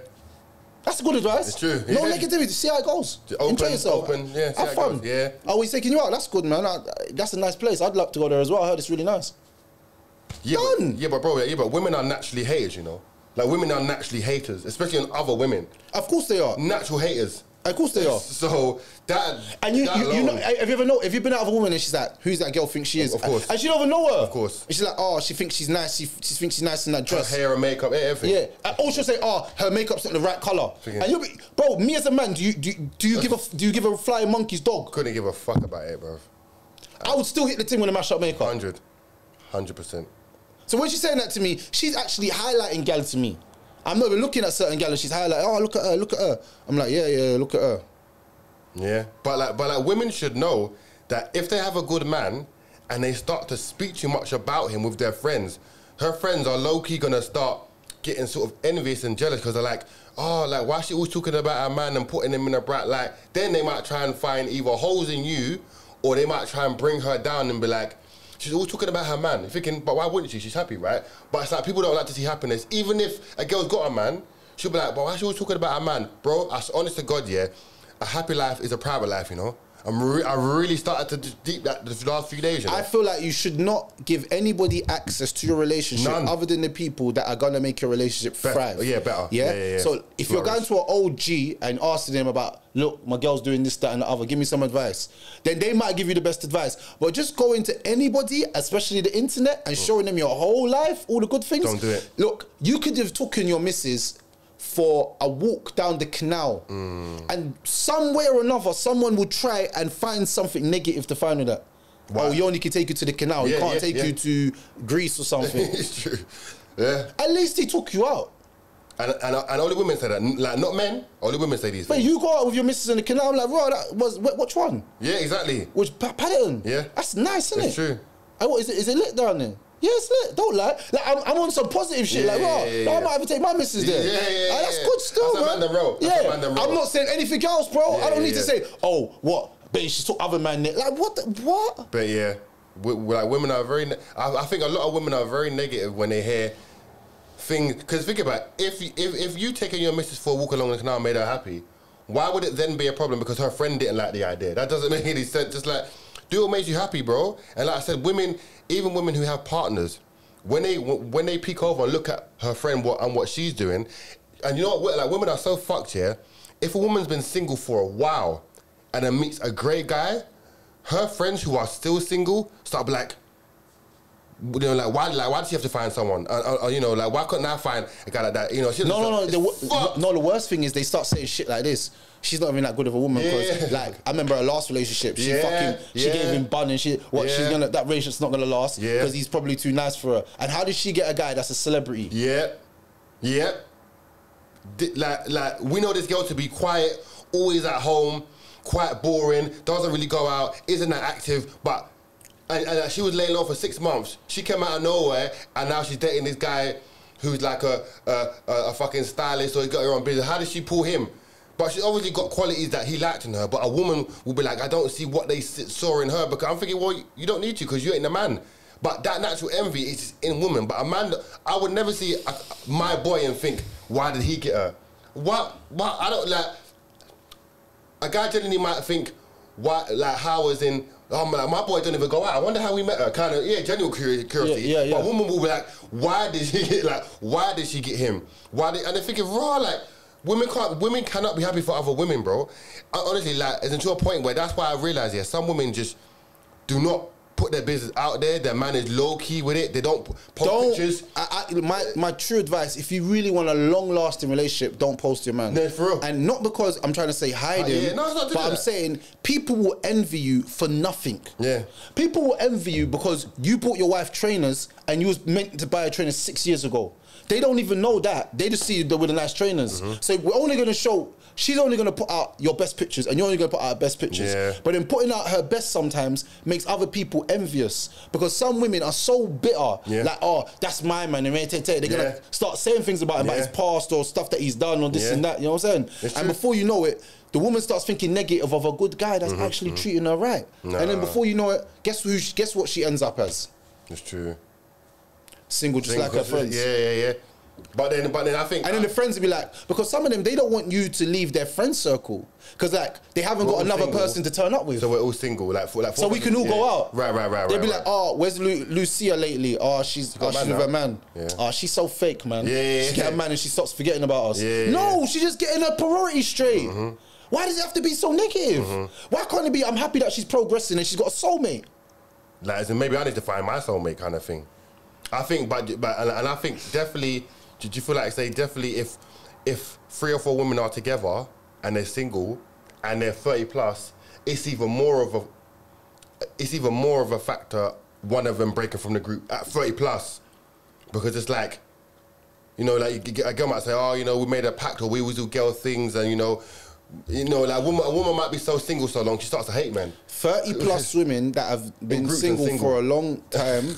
That's good advice. It's true, No negativity. See how it goes. Open, Enjoy yourself. open, yeah, Have fun. goes, yeah. Oh, he's taking you out. That's good, man. I- That's a nice place. I'd love to go there as well. I heard it's really nice. Yeah, Done. But, yeah, but bro, yeah, but women are naturally haters, you know. Like women are naturally haters, especially on other women. Of course they are. Natural haters. Of course they are. So that And you, that you, you know, have you ever know? Have you been out of a woman and she's like, "Who's that girl? Think she is?" Of course. And she don't even know her. Of course. And she's like, "Oh, she thinks she's nice. She, she thinks she's nice in that her dress." hair and makeup, everything. Yeah. And also say, "Oh, her makeup's not the right color." Thinking- And you, be, bro, me as a man, do you do, do you give a do you give a flying monkey's dog? Couldn't give a fuck about it, bro. I would still hit the thing with a mash up makeup. 100. 100%. So when she's saying that to me, she's actually highlighting gal to me. I'm not even looking at certain gal and she's highlighting. Oh, look at her, look at her. I'm like, yeah, yeah, look at her. Yeah. But like but like women should know that if they have a good man and they start to speak too much about him with their friends, her friends are low key gonna start getting sort of envious and jealous because they're like, oh, like why she always talking about her man and putting him in a bright light? Then they might try and find either holes in you or they might try and bring her down and be like, She's always talking about her man, thinking, but why wouldn't she? She's happy, right? But it's like people don't like to see happiness. Even if a girl's got a man, she'll be like, but why she always talking about her man? Bro, I honest to God, yeah, a happy life is a private life, you know? I'm re- I really started to deep that the last few days, you know? I feel like you should not give anybody access to your relationship None. other than the people that are gonna make your relationship Better. thrive. Yeah, better. Yeah. Yeah, yeah, yeah. So if you're going to an OG and asking them about, look, my girl's doing this, that, and the other, give me some advice, then they might give you the best advice. But just going to anybody, especially the internet, and mm. showing them your whole life, all the good things. Don't do it. Look, you could have taken your missus for a walk down the canal, Mm. and some way or another, someone will try and find something negative to find with that. Why? Oh, you only can take you to the canal. Yeah, you can't yeah, take yeah. you to Greece or something. it's true. Yeah. At least he took you out. And, and, and only women say that. Like, not men, only women say these But things. you go out with your missus in the canal. I'm like, bro, that was wh- which one? yeah, exactly. Which pa- pattern? Yeah. that's nice, isn't it? It's it? true. I, what, is it? Is it lit down there? It's lit. Don't lie. Like I'm, I'm on some positive shit. Yeah, like, bro, yeah, like, I might have to take my missus there. Yeah, yeah, yeah, Ah, that's good still, That's man. man them. That's Yeah, man I'm not saying anything else, bro. I don't need to say, oh, what? Babe, she took other man. there. Like, what? The, what? But yeah, we, like women are very. I, I think a lot of women are very negative when they hear things. Because think about it, if you- if if you taking your missus for a walk along the canal made her happy, why would it then be a problem because her friend didn't like the idea? That doesn't make any sense. Just like do what makes you happy, bro. And like I said, women, even women who have partners, when they when they peek over and look at her friend what and what she's doing, and you know what? Like women are so fucked here. If a woman's been single for a while and then meets a great guy, her friends who are still single start like, you know, like why, like why does she have to find someone? Uh, uh, uh, you know, like why couldn't I find a guy like that? You know, she No, no, no. The, no, the worst thing is they start saying shit like this. She's not even that good of a woman because, Yeah. like, I remember her last relationship. She Yeah, fucking, she yeah. gave him bun and shit. What? She's gonna that relationship's not gonna last Yeah. because he's probably too nice for her. And how did she get a guy that's a celebrity? Yeah, yeah. Like, like we know this girl to be quiet, always at home, quite boring, doesn't really go out, isn't that active, but. And, and she was laying low for six months. She came out of nowhere, and now she's dating this guy who's like a a, a, fucking stylist, or he got her own business. How did she pull him? But she's obviously got qualities that he liked in her. But a woman will be like, I don't see what they saw in her because I'm thinking, well, you don't need to because you ain't a man. But that natural envy is in women. But a man, I would never see a, my boy and think, why did he get her? What? What? I don't like. A guy generally might think, why? Like how was in. Oh my, my boy don't even go out. I wonder how we met her. Kind of, yeah, general curi- curiosity. Yeah, yeah, yeah. But a woman will be like, why did she get like? Why did she get him? Why did? And they're thinking, raw, like women can't, women cannot be happy for other women, bro. I, honestly, like, it's into a point where that's why I realize, yeah, some women just do not put their business out there. Their man is low key with it. They don't post Don't. pictures. I, I, my my true advice: if you really want a long lasting relationship, don't post your man. No, for real. And not because I'm trying to say hide Uh, him, yeah, no, it's not to but do I'm saying people will envy you for nothing. Yeah. People will envy you because you bought your wife trainers and you was meant to buy a trainer six years ago. They don't even know that. They just see you with the nice trainers. Mm-hmm. So we're only going to show. She's only going to put out your best pictures, and you're only going to put out her best pictures. Yeah. But then putting out her best sometimes makes other people envious because some women are so bitter. Yeah. Like, oh, that's my man. They're gonna start saying things about him, about his past or stuff that he's done or this and that. You know what I'm saying? It's and true. before you know it, the woman starts thinking negative of a good guy that's mm-hmm, actually mm-hmm. treating her right. And then before you know it, guess who? She, guess what she ends up as? It's true. Single, just like her friends. Yeah, yeah, yeah. But then, but then I think. And then the friends will be like, because some of them they don't want you to leave their friend circle because like they haven't got another single. person to turn up with. so we're all single, like, for, like So we can all go out. Right, right, right. They'll right, be right. like, oh, where's Lu- Lucia lately? Oh, she's, got oh, a she's man with her man. Yeah. Oh, she's so fake, man. Yeah, yeah, She get yeah. a man and she stops forgetting about us. Yeah, no, yeah. she's just getting her priorities straight. Mm-hmm. Why does it have to be so negative? Why can't it be, I'm happy that she's progressing and she's got a soulmate? Like, maybe I need to find my soulmate kind of thing. I think, but but and, and I think definitely. Did you feel like say definitely if if three or four women are together and they're single and they're thirty plus, it's even more of a it's even more of a factor. One of them breaking from the group at thirty plus, because it's like. You know, like a girl might say, "Oh, you know, we made a pact, or we always do girl things," and you know, you know, like a woman, a woman might be so single so long, she starts to hate men. 30 plus women that have been single, single. for a long time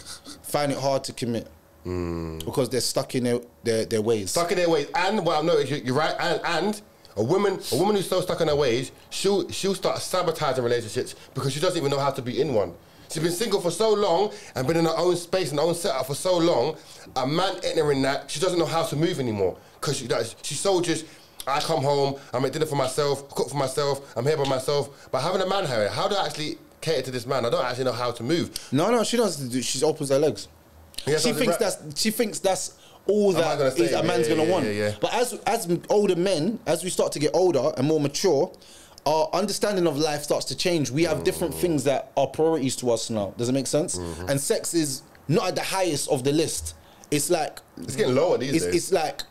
find it hard to commit Mm. because they're stuck in their, their, their ways. stuck in their ways. And what I've noticed, you- you're right. And and a woman, a woman who's so stuck in her ways, she'll she'll start sabotaging relationships because she doesn't even know how to be in one. She's been single for so long and been in her own space and her own setup for so long. A man entering that, she doesn't know how to move anymore because she, she's so just. I come home, I make dinner for myself, cook for myself, I'm here by myself. But having a man here, how do I actually cater to this man? I don't actually know how to move. No, no, she doesn't. Do, she opens her legs. Yeah, she thinks right- that's she thinks that's all that gonna is a man's Yeah, gonna yeah, want. yeah. But as as older men, as we start to get older and more mature, our understanding of life starts to change. We have different Mm. things that are priorities to us now. Does it make sense? Mm-hmm. And sex is not at the highest of the list. It's like It's getting lower these it's, days. it's like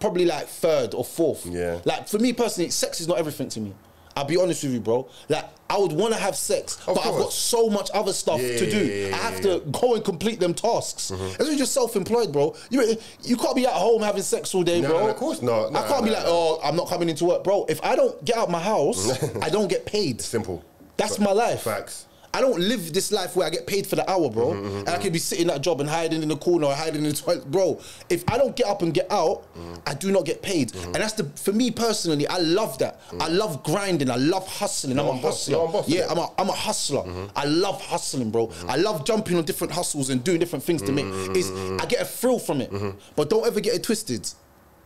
probably like third or fourth. Yeah. Like for me personally, sex is not everything to me. I'll be honest with you, bro. Like I would want to have sex, Of but I've got so much other stuff Yeah, to do. yeah, yeah, I have to. Go and complete them tasks. Mm-hmm. As when you're self-employed, bro. You you can't be at home having sex all day, No, bro. no, of course not. I can't be no, like, no. oh, I'm not coming into work, bro. If I don't get out my house, I don't get paid. Simple. That's my life. Facts. I don't live this life where I get paid for the hour, bro. Mm-hmm, and I could be sitting at a job and hiding in the corner or hiding in the toilet, bro. If I don't get up and get out, Mm-hmm. I do not get paid. And that's the for me personally. I love that. I love grinding. I love hustling. I'm a Mm. You're a boss. hustler. A boss, yeah. Mm-hmm. I'm a I'm a hustler. I love hustling, bro. I love jumping on different hustles and doing different things to make. Mm-hmm, Is I get a thrill from it. But don't ever get it twisted.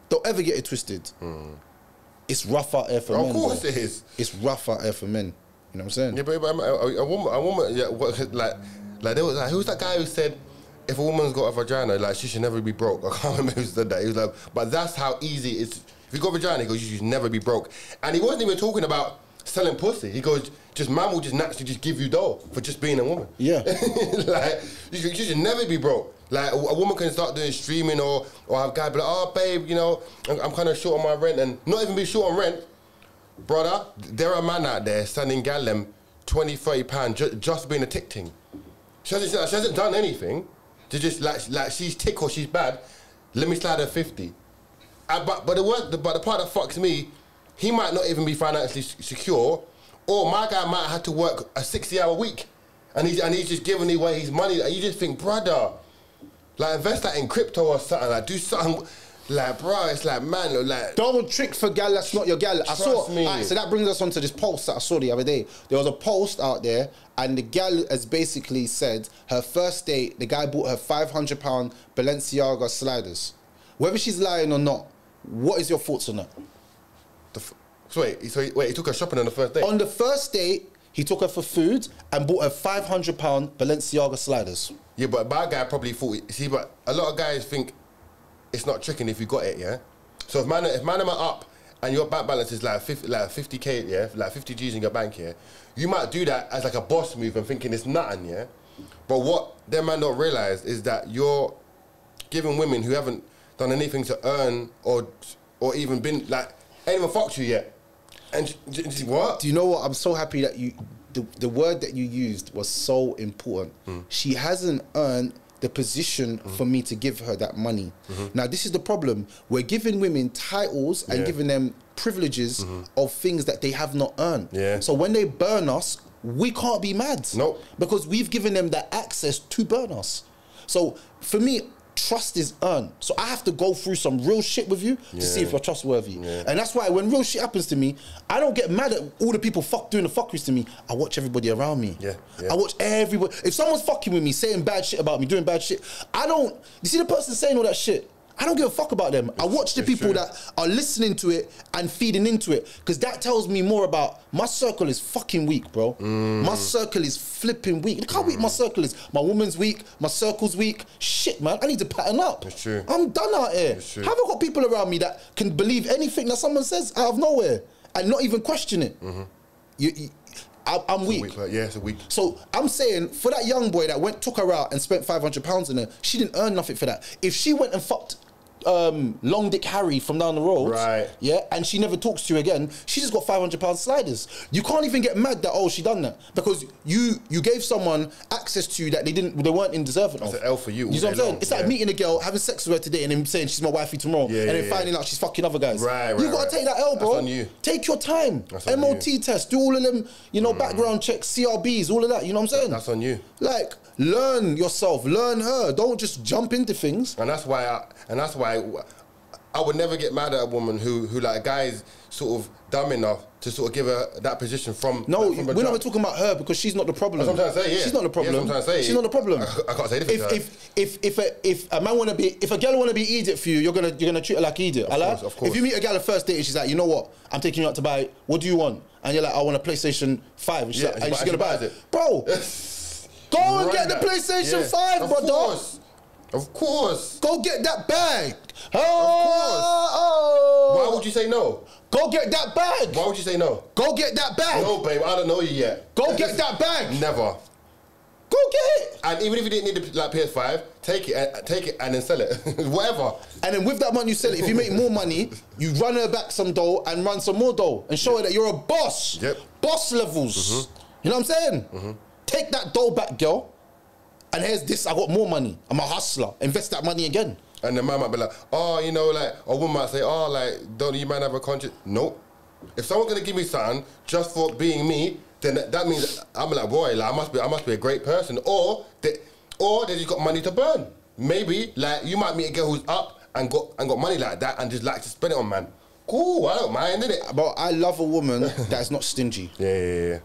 Don't ever get it twisted. It's rough out there for Mm. Of men. course bro. it is. It's rough out there for men. You know what I'm saying? Yeah, but, but a, a woman, a woman, yeah, what, like, like there was like, who was that guy who said, if a woman's got a vagina, like she should never be broke. I can't remember who said that. He was like, but that's how easy it is. If you got a vagina, he goes, you should never be broke. And he wasn't even talking about selling pussy. He goes, just man will just naturally just give you dough for just being a woman. Yeah. like you should, you should never be broke. Like a, a woman can start doing streaming or or have a guy be like, oh babe, you know, I'm, I'm kind of short on my rent and not even be short on rent brother, there are man out there standing gal them 20, 30 pounds ju- just being a tick ting. She hasn't, she hasn't done anything. She just like like she's tick or she's bad. Let me slide her 50. Uh, but but the work, the, but the part that fucks me, he might not even be financially secure, or my guy might have to work a 60 hour week, and he's and he's just giving away his money. And you just think, brother, like invest that in crypto or something. Like do something. Like bro, it's like man, look, like Don't trick for gal that's not your gal. I saw. me. Alright, so that brings us on to this post that I saw the other day. There was a post out there, and the gal has basically said her first date, the guy bought her five hundred pound Balenciaga sliders. Whether she's lying or not, what is your thoughts on that? the f- so wait, so he, wait, he took her shopping on the first date. On the first date, he took her for food and bought her five hundred pound Balenciaga sliders. Yeah, but my guy probably thought. See, but a lot of guys think it's not tricking if you got it. Yeah. So if man, if man am up and your bank balance is like 50, like 50k, yeah, like 50 G's in your bank, yeah, you might do that as like a boss move and thinking it's nothing, yeah. But what them man don't realize is that you're giving women who haven't done anything to earn or or even been like ain't even fucked you yet. And what? Do you know what? I'm so happy that you, the, the word that you used was so important. Hmm. She hasn't earned the position for me to give her that money. Now, this is the problem. We're giving women titles and Mm-hmm. Yeah. Mm-hmm. giving them privileges of things that they have not earned. Yeah. So when they burn us, we can't be mad. Nope. Because we've given them that access to burn us. So for me, trust is earned. So I have to go through some real shit with you to see if you're trustworthy. Yeah. And that's why when real shit happens to me, I don't get mad at all the people fuck doing the fuckeries to me. I watch everybody around me. Yeah, yeah. I watch everybody. If someone's fucking with me, saying bad shit about me, doing bad shit, I don't. You see the person saying all that shit. I don't give a fuck about them. I watch the people true. that are listening to it and feeding into it because that tells me more about my circle is fucking weak, bro. Mm. My circle is flipping weak. Look how weak my circle is. My woman's weak. My circle's weak. Shit, man. I need to pattern up. It's true. I'm done out here. It's true. Haven't got people around me that can believe anything that someone says out of nowhere and not even question it. You, you, I, I'm weak. Week, like, yeah, it's a week. So I'm saying for that young boy that went took her out and spent five hundred pounds on her, she didn't earn nothing for that. If she went and fucked um, Long Dick Harry from down the road, Right. Yeah, and she never talks to you again. She just got five hundred pound sliders. You can't even get mad that oh she done that because you you gave someone access to you that they didn't they weren't in deserving of. An L for you You know what I'm saying? long, It's like yeah. meeting a girl, having sex with her today, and then saying she's my wifey tomorrow, Yeah, and then yeah, finding out she's fucking other guys. Right, You gotta right. take that L, bro. That's on you. Take your time. That's on MOT you. test, do all of them. You know, background checks, CRBs, all of that. You know what I'm saying? That's on you. Like, learn yourself, learn her. Don't just jump into things. And that's why, I, and that's why I would never get mad at a woman who, who like, a guy is sort of dumb enough to sort of give her that position from. No, like, from we're not talking about her because she's not the problem. That's what I'm trying to say, yeah. She's not the problem. Yeah, that's what I'm to say. She's not the problem. I- I can't say anything If to her. if if if a, if a man wanna be if a girl wanna be idiot for you, you're gonna you're gonna treat her like idiot. Of course, of course. If you meet a girl at first date and she's like, you know what, I'm taking you out to buy. What do you want? And you're like, I want a PlayStation Five. And she's, Yeah, like, and and she she's gonna buy it. it, bro. Go and Run get the. PlayStation Yeah, Five, of brother. Course. Of course. Go get that bag. Ah, oh, Why would you say no? Go get that bag. Why would you say no? Go get that bag. No, babe, I don't know you yet. Go get that bag. Never. Go get it. And even if you didn't need the, like PS5, take it, uh, take it, and then sell it, whatever. And then with that money you sell it, if you make more money, you run her back some dough and run some more dough and show her that you're a boss. Yep. Boss levels. Mm-hmm. You know what I'm saying? Mm-hmm. Take that dough back, girl. And here's this, I got more money. I'm a hustler. Invest that money again. And the man might be like, oh, you know, like a woman might say, oh, like, don't you man have a conscience? Nope. If someone's gonna give me something just for being me, then that, that means I'm like, boy, like I must be, I must be a great person, or they, or they just got money to burn. Maybe like you might meet a girl who's up and got and got money like that and just like to spend it on man. Cool, I don't mind, innit? But I love a woman that's not stingy. Yeah, yeah, yeah.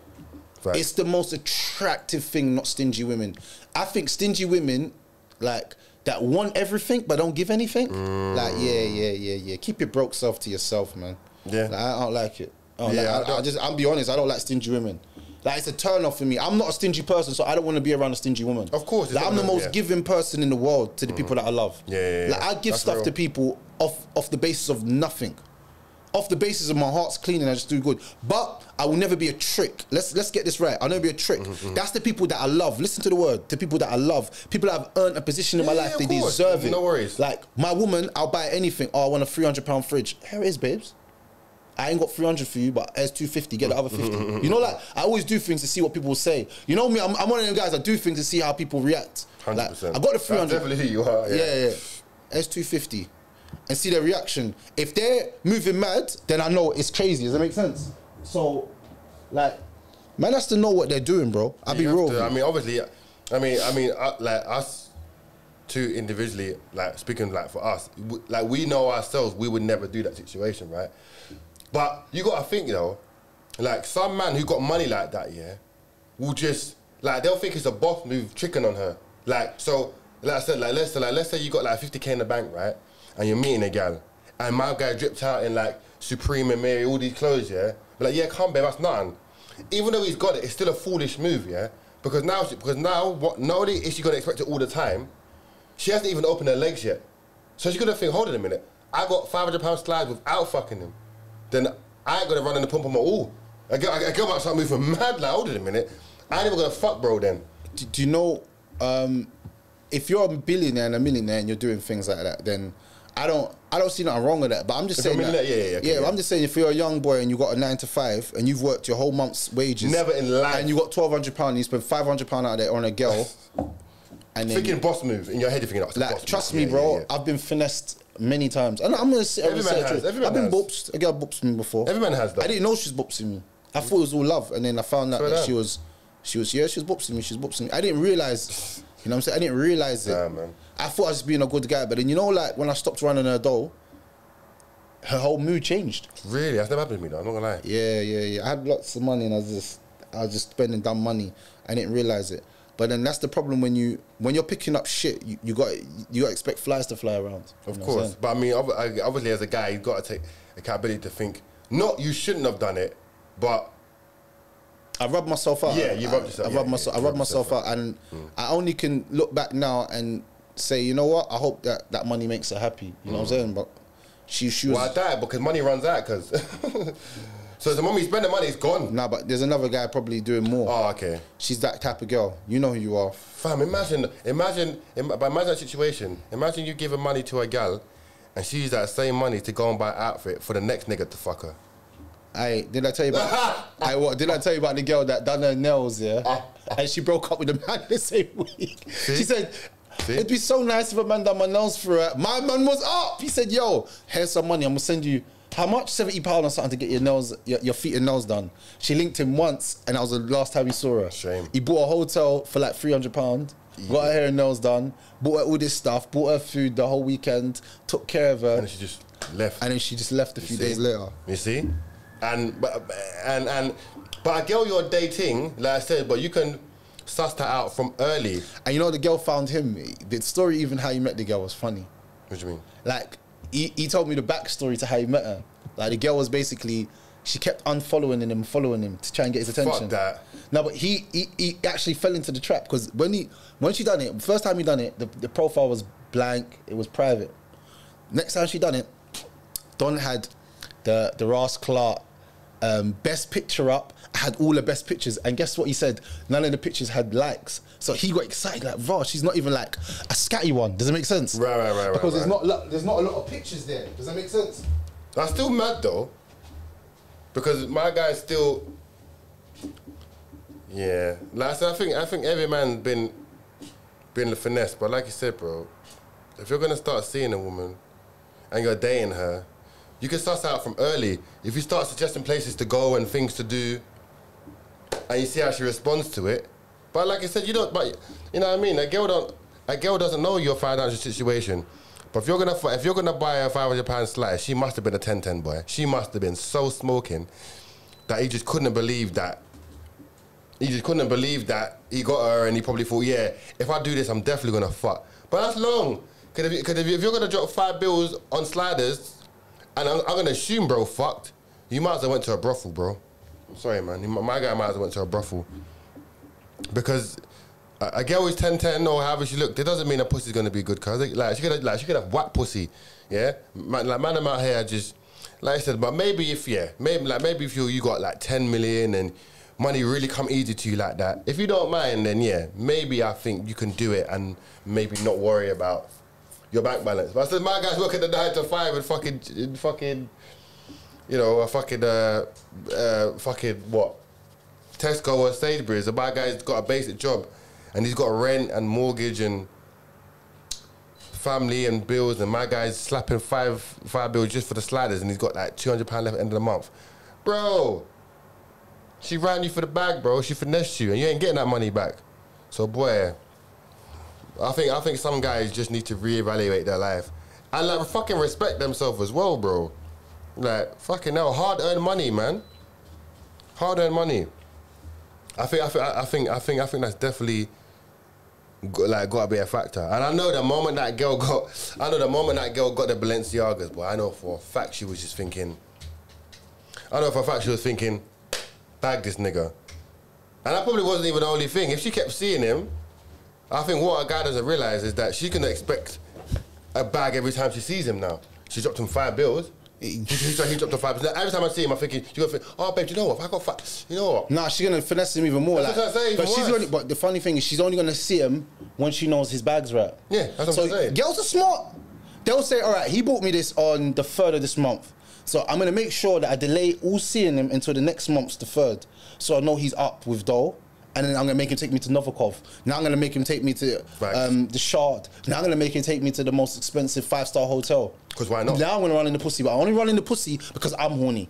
It's the most attractive thing, not stingy women. I think stingy women, like that want everything but don't give anything. Like yeah, yeah, yeah, yeah. Keep your broke self to yourself, man. Yeah. Like, I don't like it. I don't Yeah, like- I I, I just, I'll be honest. I don't like stingy women. Like it's a turn off for me. I'm not a stingy person, so I don't want to be around a stingy woman. Of course, like, I'm the most yeah. Mm. giving person in the world to the people that I love. Yeah, yeah, yeah. Like I give That's stuff real. to people off off the basis of nothing off the basis of my heart's clean and I just do good. But I will never be a trick. Let's let's get this right. I'll never be a trick. Mm-hmm, mm-hmm, That's the people that I love. Listen to the word. The people that I love. People that have earned a position in my Yeah, life. yeah, They course. deserve it. No worries. Like my woman, I'll buy anything. Oh, I want a three hundred pound fridge. Here it is, babes. I ain't got 300 for you, but here's 250. Get the other 50. Mm-hmm, mm-hmm, you know, like, I always do things to see what people will say. You know me, I'm, I'm one of them guys that do things to see how people react. Like, 100%. I got the That's 300. definitely who you are, yeah. yeah, yeah. Here's 250. And see their reaction. If they're moving mad, then I know it's crazy. Does that make sense? So, like, man has to know what they're doing, bro. I'll be You have real. to- I mean, obviously, I mean, I mean, uh, like us two individually, like speaking like for us, w- like we know ourselves, we would never do that situation, right? But you got to think though, like some man who got money like that, yeah, will just like they'll think it's a boss move tricking on her. Like so, like I said, like let's say, like let's say you got like 50k in the bank, right? And you're meeting a gal, and my guy dripped out in like Supreme and Amiri, all these clothes, yeah. But like, yeah, come babe, that's nothing. Even though he's got it, it's still a foolish move, yeah. Because now, she, because now, what? Not only is she gonna expect it all the time, she hasn't even opened her legs yet. So she's gonna think, hold on a minute, I got 500 pound slides without fucking him. Then I ain't gonna run in the pump on my all. I get, I might start moving mad like, hold on a minute, I ain't even gonna fuck bro then. do, do you know um, if you're a billionaire and a millionaire and you're doing things like that, then I don't I don't see nothing wrong with that. But I'm just If saying, a that, yeah, yeah, okay, yeah. I'm just saying if you're a young boy and you got a nine to five and you've worked your whole month's wages, Never in life. and you got twelve hundred pound, and you spend five hundred pound out there on a girl, and then Thinking boss move in your head, you're thinking, it's a like boss trust move. me, Yeah, bro, yeah, yeah. I've been finessed many times, and I'm gonna say, Every man the has, truth. every I've man been has. booped. A girl booped me before. Every man has that. I didn't know she was boopsing me. I thought it was all love, and then I found out Swear that she was, she was yeah, she was boopsing me. She was boopsing me. I didn't realize, you know, what I'm saying I didn't realize it. Nah, man. I thought I was being a good guy, but then you know, like when I stopped running her doll, her whole mood changed. Really, that's never happened to me though. I'm not gonna lie. Yeah, yeah, yeah. I had lots of money and I was just I was just spending dumb money. I didn't realize it. But then that's the problem when you when you're picking up shit, you, you got you got to expect flies to fly around. You Of know course, but I mean, obviously, as a guy, you've got to take accountability to think. Not you shouldn't have done it, but I rubbed myself out. Yeah, you rubbed yourself- I, I rubbed yeah, myself. I rubbed myself yourself out, and mm. I only can look back now and say, you know what? I hope that that money makes her happy. You know what I'm mm. saying? But she she was. well, I died because money runs out. Because so the moment you spend the money, it's gone. Nah, but there's another guy probably doing more. Oh, okay. She's that type of girl. You know who you are. Fam, imagine, imagine, im- but imagine that situation. Imagine you giving money to a gal, and she use that same money to go and buy an outfit for the next nigga to fuck her. I did I tell you about I what did I tell you about the girl that done her nails, yeah? Ah. and she broke up with the man the same week. She said See? it'd be so nice if a man done my nails for her. My man was up. He said, Yo, here's some money. I'm gonna send you how much? 70 pounds or something to get your nails, your, your feet and nails done. She linked him once, and that was the last time he saw her. Shame. He bought a hotel for like 300 pounds, got her hair and nails done, bought her all this stuff, bought her food the whole weekend, took care of her, And she just left. and then she just left a few see? days later. You see, and but and and but a girl you're dating, like I said, but you can suss that out from early. And you know, the girl found him. The story, even how he met the girl, was funny. What do you mean? Like, he, he told me the backstory to how he met her. Like, the girl was basically, she kept unfollowing him, following him to try and get his attention. Fuck that. No, but he, he he actually fell into the trap because when he when she done it, first time he done it, the, the profile was blank. It was private. Next time she done it, Don had the the Ross Clark um, best picture up. I had all the best pictures, and guess what he said? None of the pictures had likes. So he got excited, like, "Raw, she's not even like a scatty one." Does it make sense? Right, right, right, right, Because there's right. not there's not a lot of pictures there. Does that make sense? That's still mad though, because my guy's still. Yeah, like I said, I think I think every man been been the finesse, but like you said, bro, if you're gonna start seeing a woman and you're dating her, you can suss out from early. If you start suggesting places to go and things to do, and you see how she responds to it, but like I said, you don't. But you know what I mean? A girl don't. A girl doesn't know your financial situation. But if you're gonna if you're gonna buy a five hundred pound slice, she must have been a 10-10 boy. She must have been so smoking that he just couldn't believe that. He just couldn't believe that he got her, and he probably thought, yeah, if I do this, I'm definitely gonna fuck. But that's long. Cause if, if you're gonna drop five bills on sliders, and I'm, I'm gonna assume bro fucked, you might as well went to a brothel, bro. I'm sorry, man. My guy might as well went to a brothel because a, girl is 10 10 or however she looked, it doesn't mean a pussy's gonna be good. Cause like she could have, like she could have whack pussy, yeah. Like man, I'm out here just like I said, but maybe if yeah, maybe like maybe if you you got like 10 million and money really come easy to you like that. If you don't mind, then yeah, maybe I think you can do it and maybe not worry about your bank balance. But I said my guys work at the nine to five and fucking in fucking you know a fucking uh uh fucking what Tesco or Sainsbury's. The bad guy's got a basic job, and he's got rent and mortgage and family and bills. And my guy's slapping five five bills just for the sliders, and he's got like two hundred pound left at the end of the month, bro. She ran you for the bag, bro. She finessed you, and you ain't getting that money back. So, boy, I think I think some guys just need to reevaluate their life and like fucking respect themselves as well, bro. Like fucking hell, hard earned money, man. Hard earned money. I think I think I think I think I think that's definitely like got to be a factor. And I know the moment that girl got, I know the moment that girl got the Balenciagas, but I know for a fact she was just thinking. I know for a fact she was thinking, bag this nigga. And that probably wasn't even the only thing. If she kept seeing him, I think what a guy doesn't realize is that she's gonna expect a bag every time she sees him now. She dropped him five bills. He, he, he dropped to five percent. Every time I see him, I'm thinking, you gonna think, oh babe, do you know what? If I got five, you know what? Nah, she's gonna finesse him even more. That's like, what but she's only, but the funny thing is, she's only gonna see him when she knows his bag's right. Yeah, that's what so I'm saying. girls are smart. They'll say, all right, he bought me this on the third of this month, so I'm gonna make sure that I delay all seeing him until the next month's the third, so I know he's up with dough. And then I'm gonna make him take me to Novikov. Now I'm gonna make him take me to um, the Shard. Now I'm gonna make him take me to the most expensive five star hotel. Because why not? Now I'm gonna run in the pussy, but I only run in the pussy because I'm horny.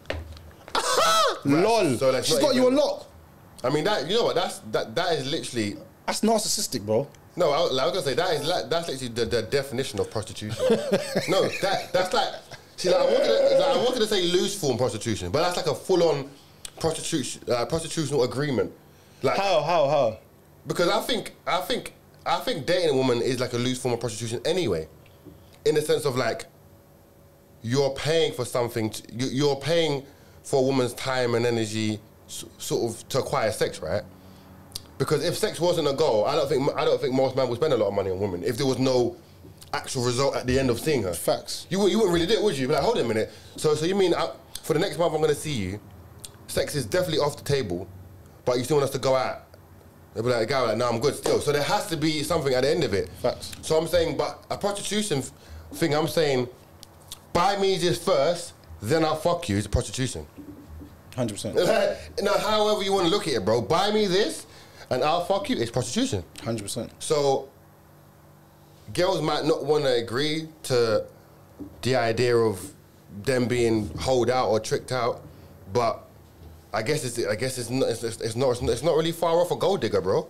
Lol. So that's She's got you even- on lock. I mean, that you know what? That's that that is literally. That's narcissistic, bro. No, I, was- I was gonna say that is like, that's literally the, the definition of prostitution. no, that that's like see, like, I wanted to, like, I wanted to say loose form prostitution, but that's like a full on prostitution uh, prostitutional agreement. Like How? How? How? because I think I think I think dating a woman is like a loose form of prostitution anyway, in the sense of like you're paying for something. To, you, you're paying for a woman's time and energy, s- sort of to acquire sex, right? Because if sex wasn't a goal, I don't think I don't think most men would spend a lot of money on women if there was no actual result at the end of seeing her. Facts. You, you wouldn't really do it, would you? Be like, hold on a minute. So so you mean uh, for the next month I'm going to see you, sex is definitely off the table, but you still want us to go out. They'll be like, go like, no, I'm good still. So there has to be something at the end of it. Facts. So I'm saying, but a prostitution thing, I'm saying, buy me this first, then I'll fuck you. It's prostitution. Hundred percent. now, however you want to look at it, bro, buy me this, and I'll fuck you. It's prostitution. Hundred percent. So, girls might not want to agree to the idea of them being holed out or tricked out, but I guess it's I guess it's not it's, it's not it's not really far off a gold digger, bro.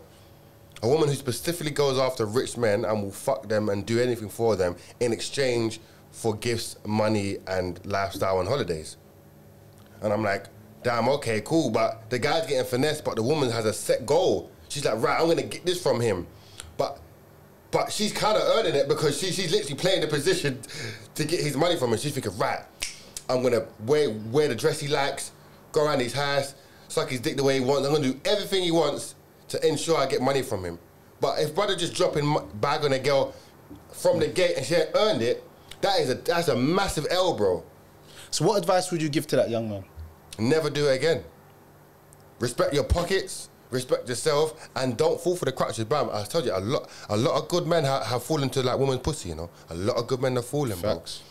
A woman who specifically goes after rich men and will fuck them and do anything for them in exchange for gifts, money, and lifestyle and holidays. And I'm like, damn, okay, cool. But the guy's getting finessed, but the woman has a set goal. She's like, right, I'm gonna get this from him. But but she's kind of earning it because she, she's literally playing the position to get his money from him. She's thinking, right, I'm gonna wear wear the dress he likes, go around his house, suck his dick the way he wants. I'm gonna do everything he wants to ensure I get money from him. But if brother just dropping bag on a girl from the gate and she ain't earned it, that is a that's a massive L, bro. So, what advice would you give to that young man? Never do it again. Respect your pockets, respect yourself, and don't fall for the crutches, bro. I told you a lot. A lot of good men ha- have fallen to like women's pussy. You know, a lot of good men have fallen, Facts.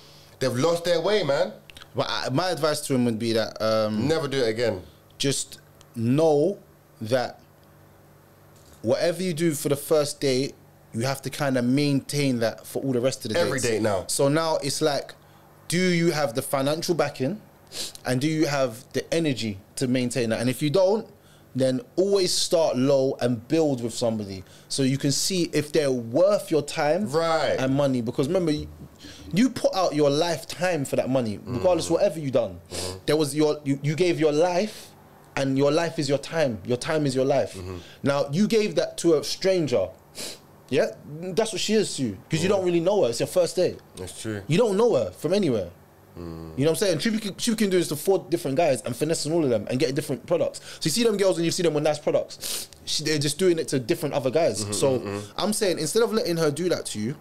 bro. They've lost their way, man. But I, my advice to him would be that um, Never do it again. just know that whatever you do for the first date, you have to kind of maintain that for all the rest of the Every dates. date now. So now it's like, do you have the financial backing, and do you have the energy to maintain that? And if you don't, then always start low and build with somebody so you can see if they're worth your time Right. and money. Because remember, you, put out your lifetime for that money, regardless Mm. whatever you done. There was your you, you gave your life, and your life is your time. Your time is your life. Mm-hmm. Now you gave that to a stranger. Yeah, that's what she is to you because you don't really know her. It's your first date. It's true. You don't know her from anywhere. You know what I'm saying? She can, she can do this to four different guys and finessing all of them and get different products. So you see them girls and you see them with nice products. She, they're just doing it to different other guys. Mm-hmm, so I'm saying instead of letting her do that to you,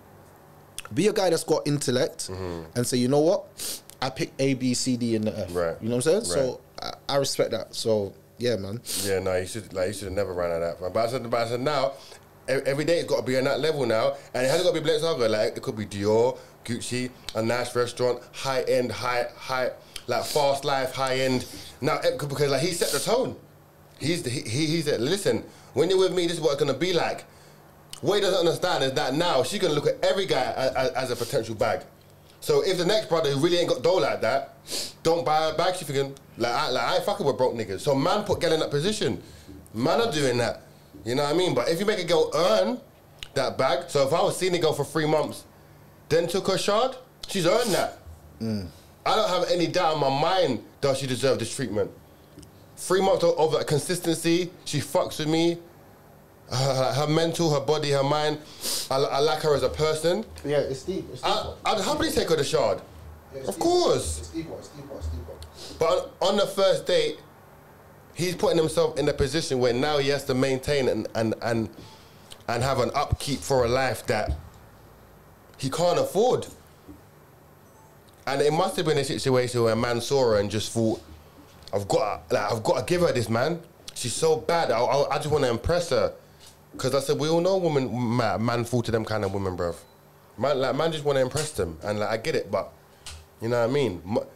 be a guy that's got intellect and say, you know what? I pick A, B, C, D, and the F. Mm-hmm. Right. You know what I'm saying? So I, I respect that. So yeah, man. Yeah, no, you should like you should have never ran out of that. man. But I said, but I said now, every day it's got to be on that level now, and it hasn't got to be Balenciaga. Like it could be Dior, Gucci, a nice restaurant, high end, high high, like fast life, high end. Now because like he set the tone. He's the, he, he he said, listen, when you're with me, this is what it's gonna be like. What he doesn't understand is that now she's gonna look at every guy as, as a potential bag. So if the next brother who really ain't got dough like that, don't buy a bag, she thinking like I, like I ain't fucking with broke niggas. So man put girl in that position. Man are doing that. You know what I mean? But if you make a girl earn that bag, so if I was seeing a girl for three months, then took her shard, she's earned that. I don't have any doubt in my mind that she deserve this treatment. Three months of, of that consistency, she fucks with me. Her, her mental, her body, her mind. I, I like her as a person. Yeah, it's deep. It's I, I'd happily take her to shard. Of course. It's deeper. It's deeper. It's deeper. But on, on the first date, he's putting himself in a position where now he has to maintain and, and, and, and have an upkeep for a life that he can't afford. And it must have been a situation where a man saw her and just thought, I've got, to, like, I've got to give her this, man. She's so bad. I, I, I just want to impress her. Because I said, we all know women, man, man fall to them kind of women, bruv. Man, like, man just want to impress them. And like, I get it, but, you know what I mean? Mo-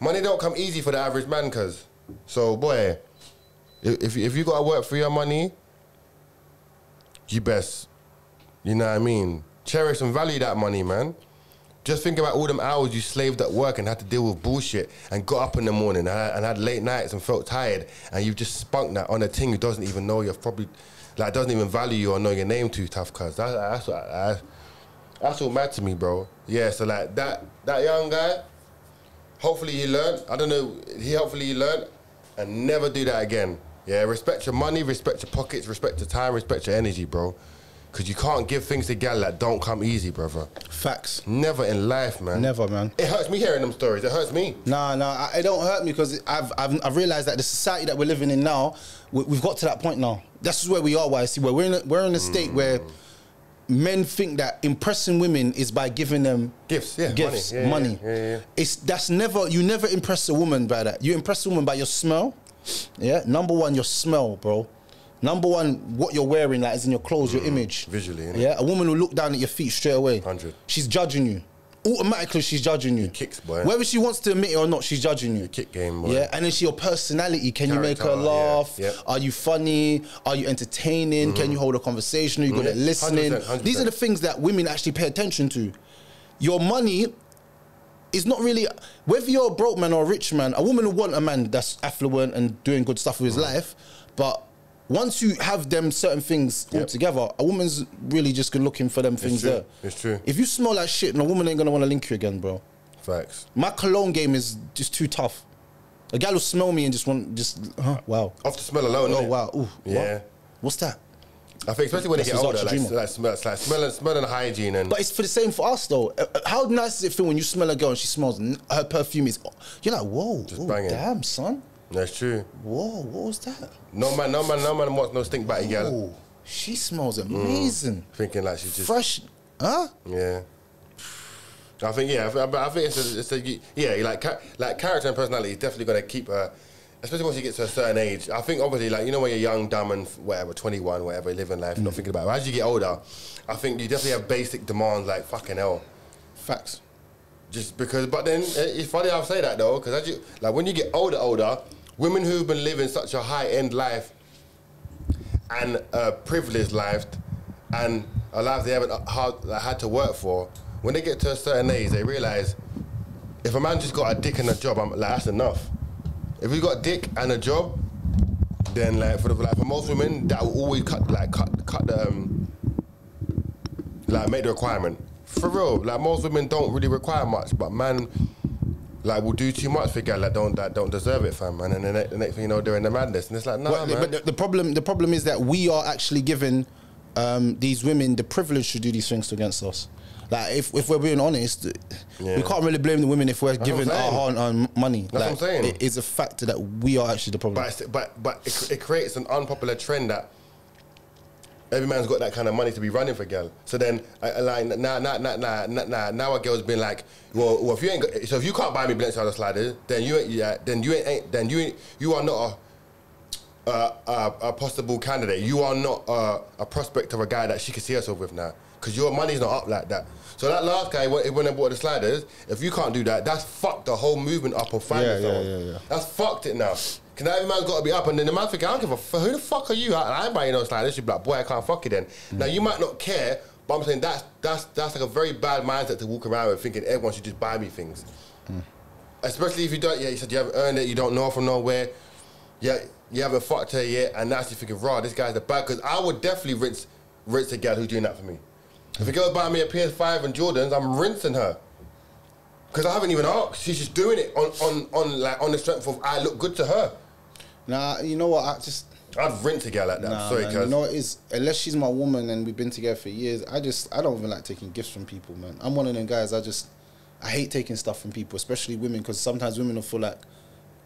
money don't come easy for the average man, cuz. So, boy, if, if, you got to work for your money, you best, you know what I mean? Cherish and value that money, man. Just think about all them hours you slaved at work and had to deal with bullshit and got up in the morning and had, and had late nights and felt tired and you've just spunked that on a thing who doesn't even know you're probably like doesn't even value you or know your name too tough cuz that, that's what I, that's all mad to me bro. Yeah so like that that young guy hopefully he learned I don't know he hopefully he learned and never do that again. Yeah respect your money respect your pockets respect your time respect your energy bro because you can't give things to gal that don't come easy brother Facts. Never in life, man. Never, man. It hurts me hearing them stories. It hurts me. Nah, nah, I- it don't hurt me because I've, I've I've realized that the society that we're living in now, we, we've got to that point now. That's just where we are. See where we're in a, we're in a state where men think that impressing women is by giving them Gifts, yeah, gifts, money. Yeah, money. yeah. It's that's never you never impress a woman by that. You impress a woman by your smell. Yeah, number one, your smell, bro. Number one, what you're wearing, like is in your clothes, your image. Mm, visually, innit? Yeah, a woman will look down at your feet straight away. 100. She's judging you. Automatically, she's judging you. kicks, boy. Whether she wants to admit it or not, she's judging you. kick game, boy. Yeah, and then she your personality. Can you make her Character, yeah, laugh? yeah. Are you funny? Are you entertaining? Can you hold a conversation? Are you good at Mhm. listening? 100%, 100%. These are the things that women actually pay attention to. Your money is not really whether you're a broke man or a rich man. A woman will want a man that's affluent and doing good stuff with his Mm-hmm. life, but. Once you have them certain things all together, a woman's really just gonna looking for them things true. there. It's true. If you smell like shit, no woman ain't gonna want to link you again, bro. Facts. My cologne game is just too tough. A gal will smell me and just want just huh, wow. Off the smell alone, Oh wow. Ooh, Yeah. What? What's that? I think especially when they That's get older, like, like, smell, it's like smelling, smelling hygiene and But it's for the same for us though. Uh, uh, How nice does it feel when you smell a girl and she smells her perfume is you're like, whoa, ooh, damn son. That's true. Whoa, what was that? No man, no man, no man wants no stink batty girl. Oh, she smells amazing. Thinking like she's just Fresh. Huh? Yeah. I think yeah, I think, I think it's a, it's a yeah, like like character and personality is definitely gonna keep her, especially once you get to a certain age. I think obviously like you know when you're young, dumb and whatever, 21, whatever, living life, Mm. not thinking about. it. But as you get older, I think you definitely have basic demands like fucking hell. Facts. Just because, but then eh, it's funny I say that though, because as you like when you get older, older, women who've been living such a high end life and a privileged life and a life they haven't hard, like, had to work for, when they get to a certain age, they realize if a man just got a dick and a job, I'm like that's enough. If you got a dick and a job, then like for the, like for most women, that will always cut like cut cut the um, like make the requirement. For real, like most women don't really require much, but man, like will do too much for girl that don't that don't deserve it, fam. And then the, ne- the next thing you know, they're in the madness, and it's like, nah, But, man. but the, the problem, the problem is that we are actually giving um, these women the privilege to do these things against us. Like, if, if we're being honest, Yeah. we can't really blame the women if we're what giving our saying. hard-earned money. That's what I'm saying. It is a factor that we are actually the problem. But but but it, it creates an unpopular trend that every man's got that kind of money to be running for girl. So then, I, I like now, now, now, now, now, now, now a girl's been like, well, well, if you ain't, got, so if you can't buy me Balenciaga sliders, then you ain't, yeah, then you ain't, ain't then you ain't, you are not a, a, a, a possible candidate. You are not a, a prospect of a guy that she can see herself with now, because your money's not up like that. So that last guy, when, when I bought the sliders, if you can't do that, that's fucked the whole movement up on finding Yeah, yeah, someone. yeah, yeah. That's fucked it now. Cause every man's got to be up, and then the man thinking, I don't give a fuck. Who the fuck are you? I, I ain't buying no sliders. She'd be like, boy, I can't fuck you then. Now you might not care, but I'm saying that's that's that's like a very bad mindset to walk around with, thinking everyone should just buy me things. Especially if you don't. Yeah, you said you haven't earned it. You don't know from nowhere. Yeah, you haven't fucked her yet, and now she's thinking, raw, this guy's the bad. Because I would definitely rinse rinse a girl who's doing that for me. If a girl buy me a PS5 and Jordans, I'm rinsing her. Because I haven't even asked. She's just doing it on, on, on like on the strength of I look good to her. Nah, you know what? I just I'd rinse a girl like that. nah, Sorry, man, cuz. you know what it is unless she's my woman and we've been together for years. I just I don't even like taking gifts from people, man. I'm one of them guys. I just I hate taking stuff from people, especially women, because sometimes women will feel like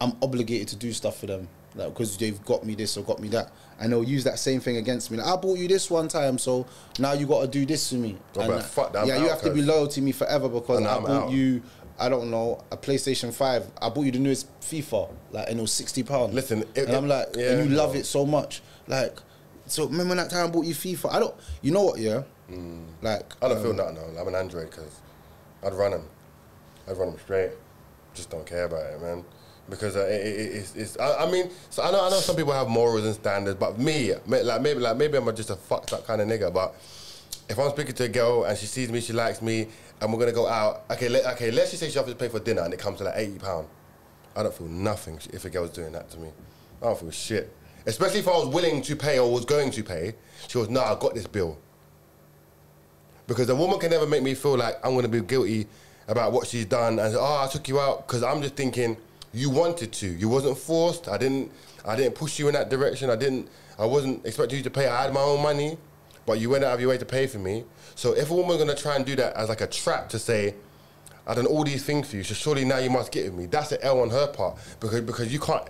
I'm obligated to do stuff for them, like because they've got me this or got me that, and they'll use that same thing against me. Like, I bought you this one time, so now you got to do this for me. Oh, and fuck that, I'm yeah, you out, have to be loyal to me forever because I I'm bought out. you I don't know, a PlayStation Five. I bought you the newest FIFA, like, and it was sixty pounds. Listen, it- and I'm like, yeah, and you love it so much, like. So remember that time I bought you FIFA? I don't. You know what? Yeah. Like I don't um, feel nothing though. I'm an Android because I'd run them. I'd run them straight. Just don't care about it, man. Because uh, it, it, it's, it's I, I mean, so I know I know some people have morals and standards, but me, like maybe like maybe I'm just a fucked up kind of nigga. But if I'm speaking to a girl and she sees me, she likes me, and we're gonna go out. Okay, let, okay, let's just say she offers to pay for dinner and it comes to like eighty pound. I don't feel nothing if a girl's doing that to me. I don't feel shit. Especially if I was willing to pay or was going to pay. She goes, "No, I got this bill." Because a woman can never make me feel like I'm to be guilty about what she's done and oh I took you out because I'm just thinking you wanted to you wasn't forced I didn't I didn't push you in that direction I didn't I wasn't expecting you to pay I had my own money but you went out of your way to pay for me so if a woman's going to try and do that as like a trap to say I've done all these things for you so surely now you must get with me that's an L on her part because because you can't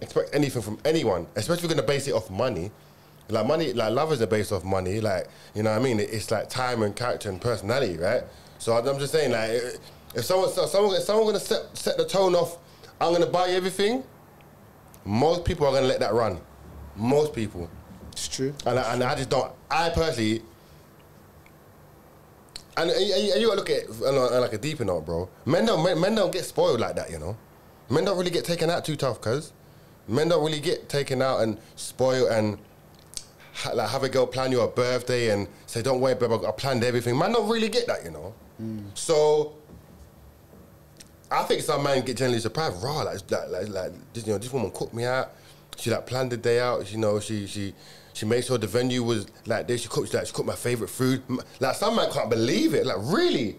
expect anything from anyone especially if you're going to base it off money like money, like love isn't based off money. Like you know what I mean. It's like time and character and personality, right? So I'm just saying, like if someone, so someone, if someone gonna set set the tone off, I'm gonna buy you everything. Most people are gonna let that run. Most people, It's true. and I, and I just don't. I personally. And, and, and you gotta look at like a deeper note, bro. Men don't men, men don't get spoiled like that, you know. Men don't really get taken out too tough, cuz. Men don't really get taken out and spoiled and ha- like have a girl plan you a birthday and say, "Don't worry, babe, I planned everything." Man, don't really get that, you know. So I think some men get generally surprised. Raw, like, like, like, like this, you know, this woman cooked me out. She like planned the day out. You know, she she she made sure the venue was like this. She cooked like she cooked my favorite food. Like some man can't believe it. Like really,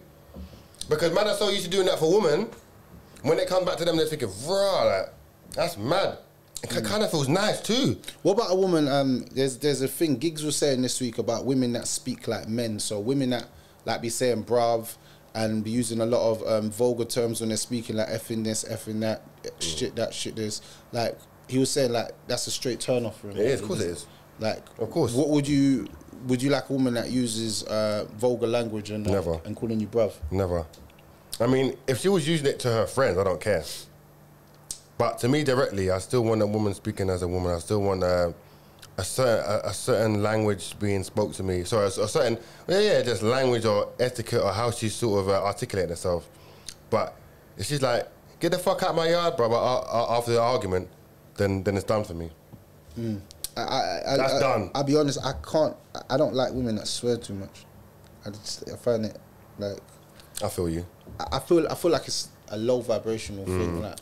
because man are so used to doing that for women. When it comes back to them, they're thinking, raw, like that's mad. It kind of feels nice too. What about a woman? Um, there's there's a thing Gigs was saying this week about women that speak like men. So women that like be saying "brav" and be using a lot of um, vulgar terms when they're speaking, like "effing this, effing that, shit that, shit this." Like he was saying, like that's a straight turn off for him. It is, of course it is. Like, Of course. What would you would you like a woman that uses uh, vulgar language and uh, Never. and calling you bruv? Never. I mean, if she was using it to her friends, I don't care. But to me directly, I still want a woman speaking as a woman. I still want a, a certain a, a certain language being spoke to me. So a, a certain yeah, yeah, just language or etiquette or how she sort of uh, articulating herself. But if she's like, get the fuck out my yard, brother, after the argument, then then it's done for me. I, I, I, That's I, done. I'll be honest. I can't. I- don't like women that swear too much. I just I find it like I feel you. I I feel I feel like it's a low vibrational Mm. thing. Like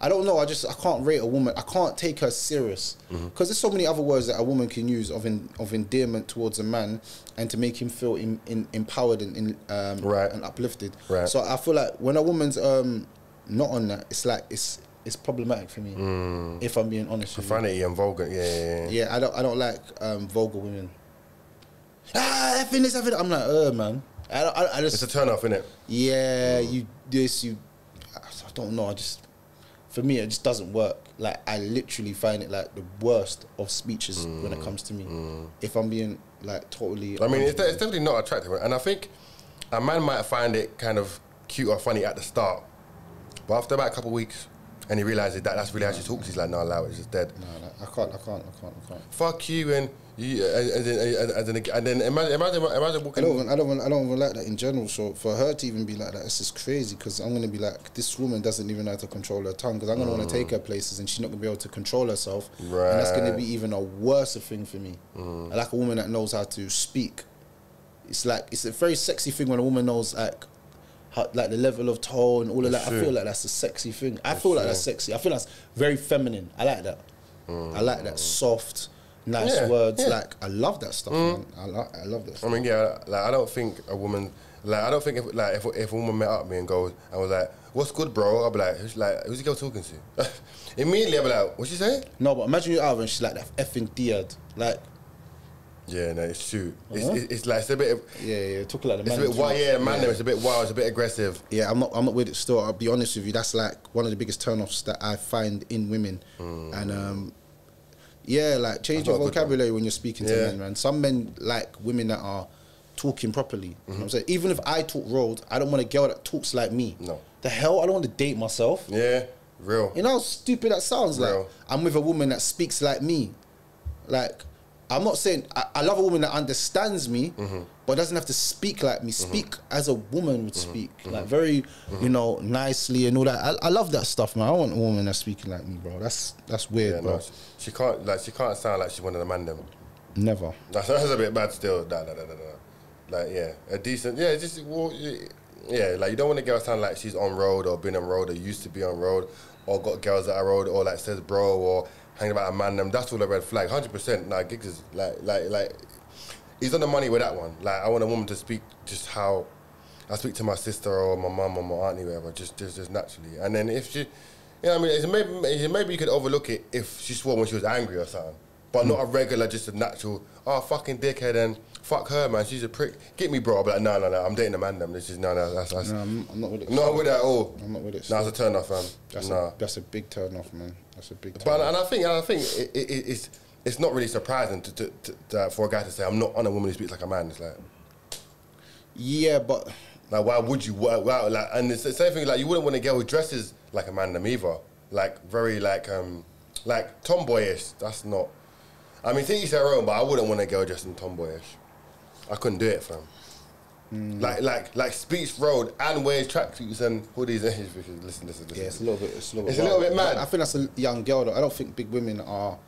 I don't know. I just I can't rate a woman. I can't take her serious because Mm-hmm. there's so many other words that a woman can use of en, of endearment towards a man and to make him feel in, in, empowered and in, um, Right. and uplifted. Right. So I feel like when a woman's um, not on that, it's like it's it's problematic for me. If I'm being honest with you. Profanity and vulgar. Yeah, yeah, yeah. Yeah, I don't I don't like um, vulgar women. Ah, effing this, effing. I'm like, uh, man. I, don't- I, I just It's a turn off, it? yeah, you this, you. I don't know. I just, for me, it just doesn't work. Like I literally find it like the worst of speeches when it comes to me. If I'm being like totally. I mean, it's, it's definitely not attractive, and I think a man might find it kind of cute or funny at the start, but after about a couple of weeks, and he realizes that that's really how she talks, he's like, "No, allow it, it's just dead." no, no, I can't. I can't. I can't. I can't. Fuck you, and you, and, and, then, and, then, and then imagine, imagine, imagine I don't, even- I don't, even- I don't even like that in general. So for her to even be like that, it's just crazy. Because I'm gonna be like, this woman doesn't even know how to control her tongue. Because I'm gonna want to take mm. her places, and she's not gonna be able to control herself. Right. And that's gonna be even a worse thing for me. I like a woman that knows how to speak. It's like it's a very sexy thing when a woman knows like. How, like the level of tone, all of that. I feel like that's a sexy thing. I feel like that's sexy. I feel that's very feminine. I like that. I like that mm. soft, nice Yeah, words. yeah. Like I love that stuff. Mm. Man. I, lo- I love that. I mean, yeah, like I don't think a woman, like I don't think if like if, if a woman met up with me and goes and was like, "What's good, bro?" I'll be like, "Who's like who's the girl talking to?" Immediately, I'll be like, "What's she saying?" No, but imagine you're out and she's like that effing diad. Like, Yeah, no, it's true. It's, Uh-huh. it's, it's like it's a bit. Of, yeah, yeah, talk like the it's a bit wild. Yeah, man, it's a bit wild. It's a bit aggressive. Yeah, I'm not. I'm not with it still. I'll be honest with you. That's like one of the biggest turnoffs that I find in women, and um, yeah, like change your not a good vocabulary when you're speaking to Yeah. men, man. Some men like women that are talking properly. You know what I'm saying? Even if I talk road, I don't want a girl that talks like me. No. the hell? I don't want to date myself. Yeah, real. You know how stupid that sounds. Like I'm with a woman that speaks like me. Like I'm not saying I, I love a woman that understands me, Mm-hmm. but doesn't have to speak like me. Speak as a woman would Mm-hmm. speak, like very, you know, nicely and all that. I, I love that stuff, man. I want a woman that's speaking like me, bro. That's that's weird, Yeah, bro. no, she, can't like she can't sound like she's one of the man them. Never. That's, that's a bit bad still. Nah, nah, nah, nah, nah. Like yeah, a decent yeah, just well, yeah, yeah, like you don't want a girl sound like she's on road or been on road or used to be on road or got girls that are road or like says bro or hanging about a man them. That's all a red flag. Hundred percent. Nah, gigs is like like like he's on the money with that one. Like I want a woman to speak just how I speak to my sister or my mum or my auntie, whatever, just just just naturally. And then if she, you know, what I mean, maybe maybe you could overlook it if she swore when she was angry or something, but not a regular, just a natural. Oh fucking dickhead and fuck her, man. She's a prick. Get me, bro. I'll be like, no, no, no. I'm dating a man. Them. This is no, no. That's that's. No, I'm, I'm not with it. Not with that at all. I'm not with it. Nah, it's a turn off, fam. That's nah. a, that's a big turn off, man. That's a big turn. But off. and I think and I think it, it, it- it's it's not really surprising to, to, to, to, for a guy to say I'm not on a woman who speaks like a man. It's like. yeah, but Like, why would you? Why, why, like, and it's the same thing. Like, you wouldn't want a girl who dresses like a man them either. Like, very like, um, like tomboyish. That's not. I mean, to each their own, but I wouldn't want a girl dressing tomboyish. I couldn't do it, fam. Hmm. Like, like, like Speech Road and wears tracksuits and hoodies. listen, listen, listen. yeah, it's a little bit. It's a little, It's a little bit mad. I think that's a young girl. Though. I don't think big women are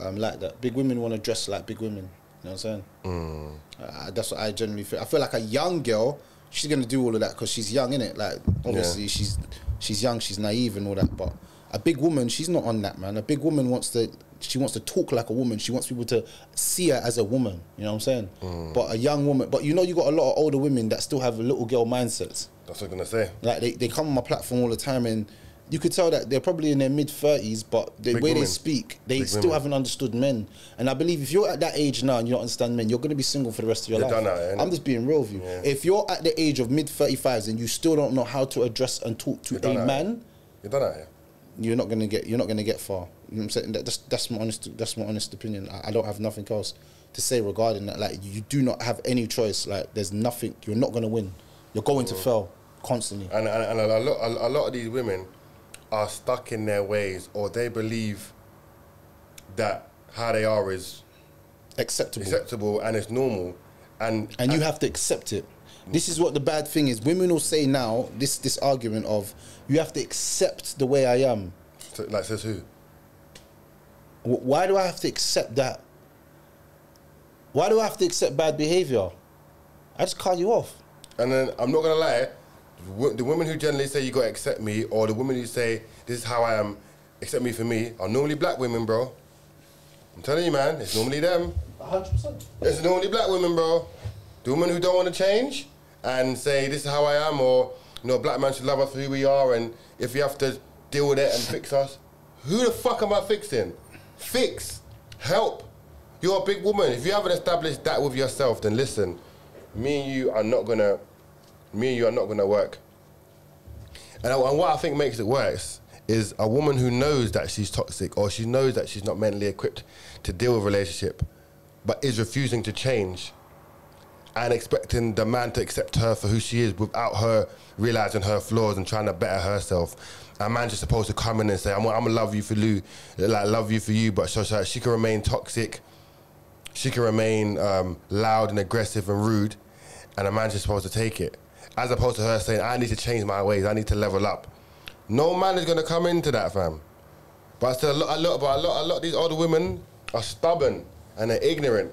um, like that. Big women want to dress like big women. You know what I'm saying? Mm. Uh, that's what I generally feel. I feel like a young girl, she's gonna do all of that because she's young, innit? Like obviously Yeah. she's she's young, she's naive and all that. But a big woman, she's not on that, man. A big woman wants to. She wants to talk like a woman. She wants people to see her as a woman. You know what I'm saying? Mm. But a young woman. But you know, you got a lot of older women that still have a little girl mindsets. That's what I'm gonna say. Like they, they come on my platform all the time and you could tell that they're probably in their mid thirties, but the Big way they speak, they Big still women. haven't understood men. And I believe if you're at that age now and you don't understand men, you're gonna be single for the rest of your You're life. now. I'm just being real with you. Yeah. If you're at the age of mid thirty fives and you still don't know how to address and talk to You're a man, You're done out here. You're not gonna get you're not gonna get far. You know I'm saying? That, that's that's my honest that's my honest opinion. I, I don't have nothing else to say regarding that. Like you do not have any choice. Like there's nothing. You're not gonna win. You're going to mm. fail constantly. And, and, and a, lot, a, a lot of these women are stuck in their ways, or they believe that how they are is Acceptable. acceptable and it's normal. And and you have to accept it. This is what the bad thing is. Women will say now this this argument of you have to accept the way I am. So, like says who? Wh- Why do I have to accept that? Why do I have to accept bad behavior? I just cut you off. And then I'm not gonna lie, the the women who generally say you gotta accept me, or the women who say this is how I am, accept me for me, are normally black women, bro. I'm telling you, man, it's normally them. 100%. It's normally black women, bro. The women who don't want to change and say this is how I am, or you know, black man should love us for who we are, and if you have to deal with it and fix us, who the fuck am I fixing? Fix, help. You're a big woman. If you haven't established that with yourself, then listen, me and you are not gonna, me and you are not gonna work. And, I- and what I think makes it worse is a woman who knows that she's toxic or she knows that she's not mentally equipped to deal with a relationship, but is refusing to change and expecting the man to accept her for who she is without her realizing her flaws and trying to better herself. A man's just supposed to come in and say, "I'm, I'm gonna love you for you, like love you for you," but so, so she can remain toxic, she can remain um, loud and aggressive and rude, and a man's just supposed to take it, as opposed to her saying, "I need to change my ways, I need to level up." No man is gonna come into that, fam. But still, a lot, a lot, but a lot, a lot of these older women are stubborn and they're ignorant,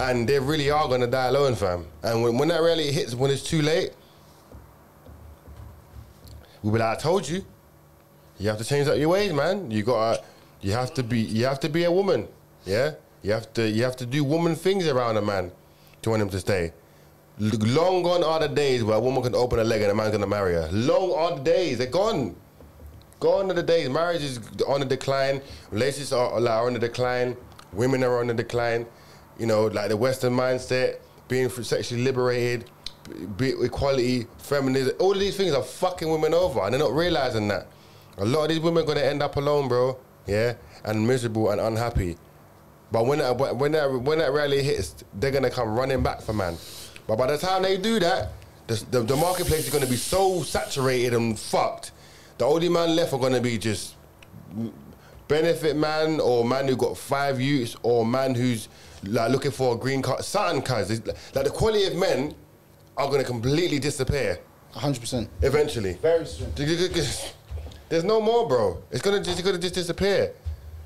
and they really are gonna die alone, fam. And when, when that really hits, when it's too late, we'll be like, "I told you, you have to change up your ways, man. You gotta, you have to be, you have to be a woman, yeah. You have to, you have to do woman things around a man to want him to stay." Long gone are the days where a woman can open a leg and a man's gonna marry her. Long are the days. They're gone. Gone are the days. Marriage is on the decline. Relationships are, are on the decline. Women are on the decline. You know, like the Western mindset, being sexually liberated, be equality, feminism. All of these things are fucking women over, and they're not realizing that. A lot of these women are gonna end up alone, bro. Yeah, and miserable and unhappy. But when that when that when that rally hits, they're gonna come running back for man. But by the time they do that, The, the, the marketplace is going to be so saturated and fucked. The only man left are going to be just benefit man or man who got five youths or man who's like looking for a green card. Certain kinds, like the quality of men are going to completely disappear 100%. eventually. Very soon. There's no more, bro. It's gonna just, it's gonna just disappear.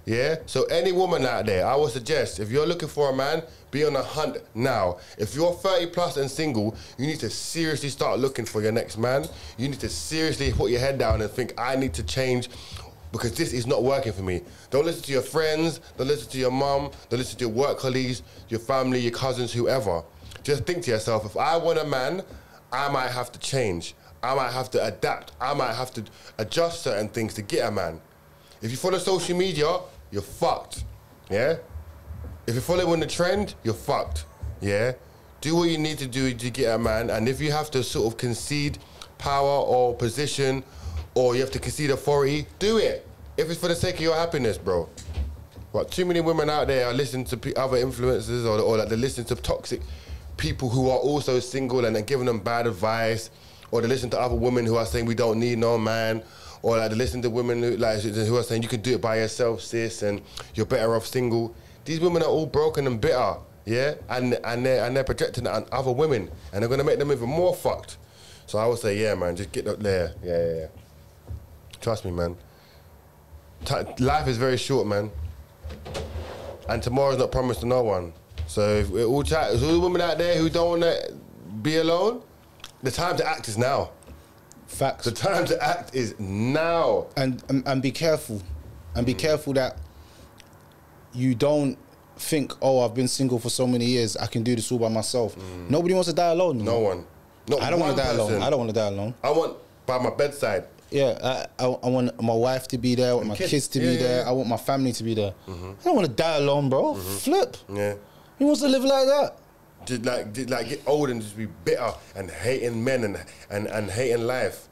Yeah. So any woman out there, I would suggest if you're looking for a man, be on a hunt now. If you're 30 plus and single, you need to seriously start looking for your next man. You need to seriously put your head down and think, I need to change because this is not working for me. Don't listen to your friends. Don't listen to your mum. Don't listen to your work colleagues, your family, your cousins, whoever. Just think to yourself, if I want a man, I might have to change. I might have to adapt. I might have to adjust certain things to get a man. If you follow social media, you're fucked. Yeah? If you're following the trend, you're fucked. Yeah? Do what you need to do to get a man, and if you have to sort of concede power or position, or you have to concede authority, do it. If it's for the sake of your happiness, bro. But too many women out there are listening to other influencers, or, or like they're listening to toxic people who are also single and they're giving them bad advice, or they listen to other women who are saying we don't need no man, or like they listen to women who like who are saying you can do it by yourself, sis, and you're better off single. These women are all broken and bitter, yeah, and and they're and they're projecting on other women, and they're gonna make them even more fucked. So I would say, yeah, man, just get up there, yeah, yeah, yeah. Trust me, man. Ti- life is very short, man, and tomorrow's not promised to no one. So if we're all chat, so all the women out there who don't want to be alone, the time to act is now. Facts. The time to act is now. and, and and be careful, and Mm. be careful that you don't think, oh, I've been single for so many years, I can do this all by myself. Nobody wants to die alone. Mm. No one. Not I don't want to die alone. I don't want to die alone. I want by my bedside. Yeah, I, I, I want my wife to be there, I want my kids. kids, to Yeah, be yeah, there, yeah. I want my family to be there. I don't want to die alone, bro. Flip. Yeah. Who wants to live like that? Did like, just like get old and just be bitter and hating men and and, and hating life.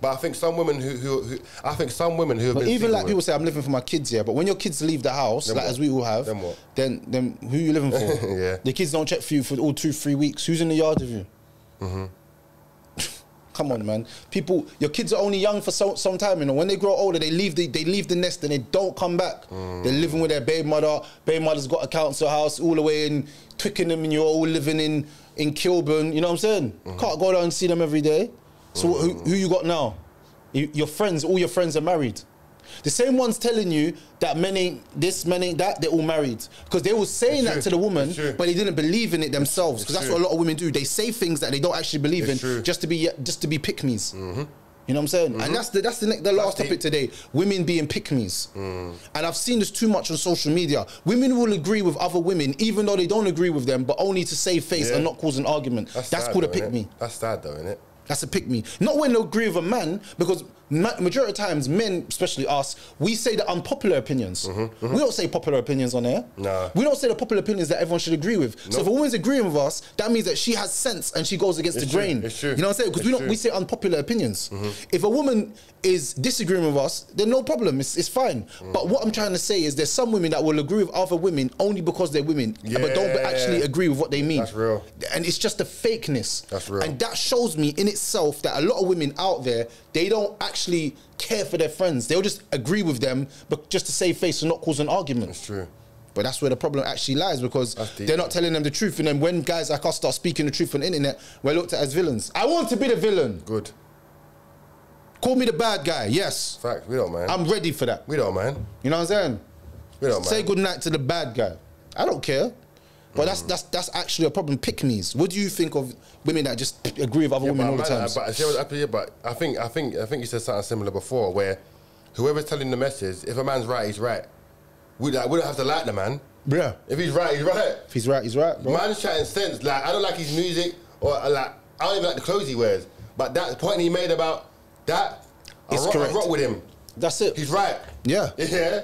But I think some women who, who, who I think some women who have But been even like people say, I'm living for my kids, yeah. But when your kids leave the house, Then like what? as we all have, Then what? then then who you living for? Yeah. The kids don't check for you for all two, three weeks. Who's in the yard with you? Mm-hmm. Come on, man. People, your kids are only young for so, some time, you know. When they grow older, they leave the they leave the nest and they don't come back. Mm. They're living with their baby mother. Baby mother's got a council house all the way in Twickenham, and you're all living in in Kilburn. You know what I'm saying? Mm-hmm. Can't go down and see them every day. So who, who you got now? You, your friends, all your friends are married. The same ones telling you that men ain't this, men ain't that, they're all married. Because they were saying It's that true. to the woman, but they didn't believe in it themselves. Because that's what a lot of women do. They say things that they don't actually believe It's in true. Mm-hmm. just to be just to be pick me's. You know what I'm saying? And that's the that's the, the last deep. topic today. Women being pick me's. And I've seen this too much on social media. Women will agree with other women, even though they don't agree with them, but only to save face Yeah. and not cause an argument. That's, sad called a though, pick me. That's sad though, isn't it? That's a pick me. Not when they agree with a man, because majority of times, men, especially us, we say the unpopular opinions. Mm-hmm, mm-hmm. We don't say popular opinions on air. Nah. We don't say the popular opinions that everyone should agree with. So if a woman's agreeing with us, that means that she has sense and she goes against It's the true, grain. it's true, You know what I'm saying? Because we don't we say unpopular opinions. Mm-hmm. If a woman is disagreeing with us, then no problem. It's, it's fine. Mm. But what I'm trying to say is there's some women that will agree with other women only because they're women, but don't actually agree with what they mean. That's real. And it's just a fakeness. That's real. And that shows me in itself that a lot of women out there they don't actually care for their friends. They'll just agree with them, but just to save face and not cause an argument. It's true. But that's where the problem actually lies because That's they're not telling them the truth. And then when guys like us start speaking the truth on the internet, we're looked at as villains. I want to be the villain. Good. Call me the bad guy. Yes, Fact. We don't mind. I'm ready for that. we don't mind. You know what I'm saying? We don't Say mind. good night to the bad guy. I don't care. But that's that's that's actually a problem. Pick me's. What do you think of women that just agree with other Yeah, women all the time? But, I yeah, but I think I think I think you said something similar before, where whoever's telling the message, if a man's right, he's right. We like, we don't have to like the man. Yeah. If he's right, he's right. If he's right, he's right, bro. Man's chatting sense. Like I don't like his music, or uh, like I don't even like the clothes he wears. But that point he made about that, I It's rock, I correct. rock with him. That's it. He's right. Yeah. Yeah.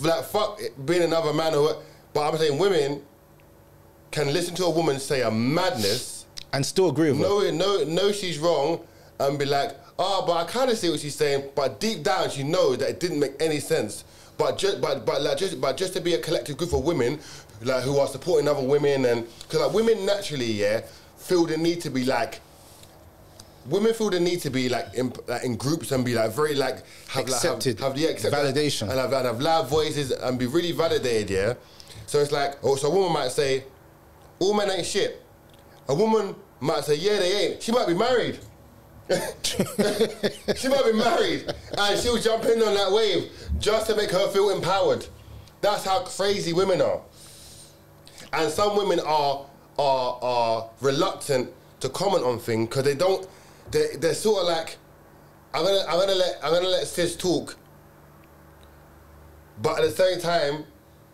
Like fuck being another man or what. But I'm saying women can listen to a woman say a madness, and still agree with her. know know know she's wrong, and be like, oh, but I kind of see what she's saying. But deep down, she knows that it didn't make any sense. But just but but like just but just to be a collective group of women, like who are supporting other women and because like women naturally, yeah, feel the need to be like women feel the need to be like in, like in groups and be like very like have Accepted. like have, have the accept- Validation. and have, and have loud voices and be really validated. Yeah. So it's like, oh, so a woman might say, all men ain't shit. A woman might say, yeah, they ain't. She might be married. she might be married, and she'll jump in on that wave just to make her feel empowered. That's how crazy women are. And some women are are are reluctant to comment on things because they don't. They they're sort of like, I'm gonna I'm gonna let I'm gonna let sis talk. But at the same time,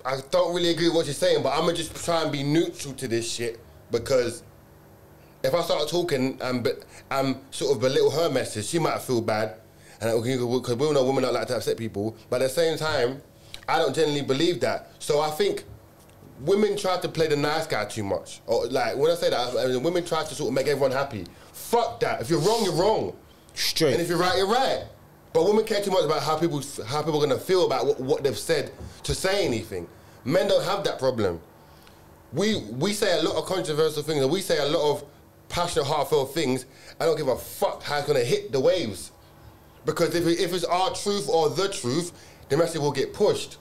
I don't really agree with what you're saying. But I'm gonna just try and be neutral to this shit because if I start talking and but um sort of belittle her message, she might feel bad, and because we all know women don't like to upset people. But at the same time, I don't generally believe that. So I think women try to play the nice guy too much. Or like when I say that, I mean, women try to sort of make everyone happy. Fuck that. If you're wrong, you're wrong, Straight. and if you're right, you're right. But women care too much about how people how people are gonna feel about what, what they've said to say anything. Men don't have that problem we we say a lot of controversial things and we say a lot of passionate, heartfelt things. I don't give a fuck how it's gonna hit the waves, because if it, if it's our truth or the truth, the message will get pushed.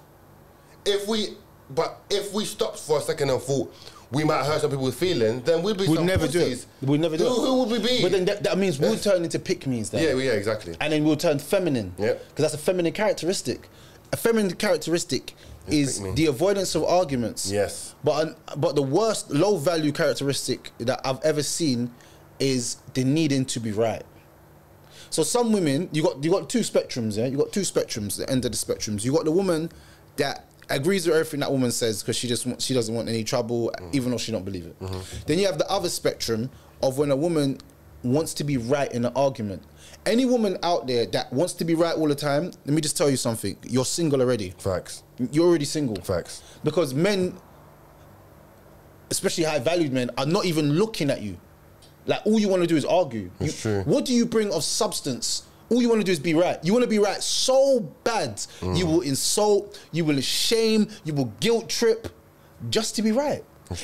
If we but if we stopped for a second and thought we might hurt some people's feelings, then we'd be We'd never do it. We'd never do who, it. Who would we be? But then that, that means we'll turn into pick me's then. yeah, yeah, exactly. And then we'll turn feminine. Yeah. Because that's a feminine characteristic. A feminine characteristic is the avoidance of arguments. Yes. But but the worst low value characteristic that I've ever seen is the needing to be right. So some women, you got you got two spectrums, yeah. You got two spectrums. The end of the spectrums. You got the woman that agrees with everything that woman says because she just want, she doesn't want any trouble, even though she don't believe it. Then you have the other spectrum of when a woman wants to be right in an argument. Any woman out there that wants to be right all the time, let me just tell you something. You're single already. Facts. You're already single. Facts. Because men, especially high valued men, are not even looking at you. Like all you want to do is argue. It's You- true. What do you bring of substance? All you want to do is be right. You want to be right so bad. You Mm. will insult, you will shame, you will guilt trip just to be right.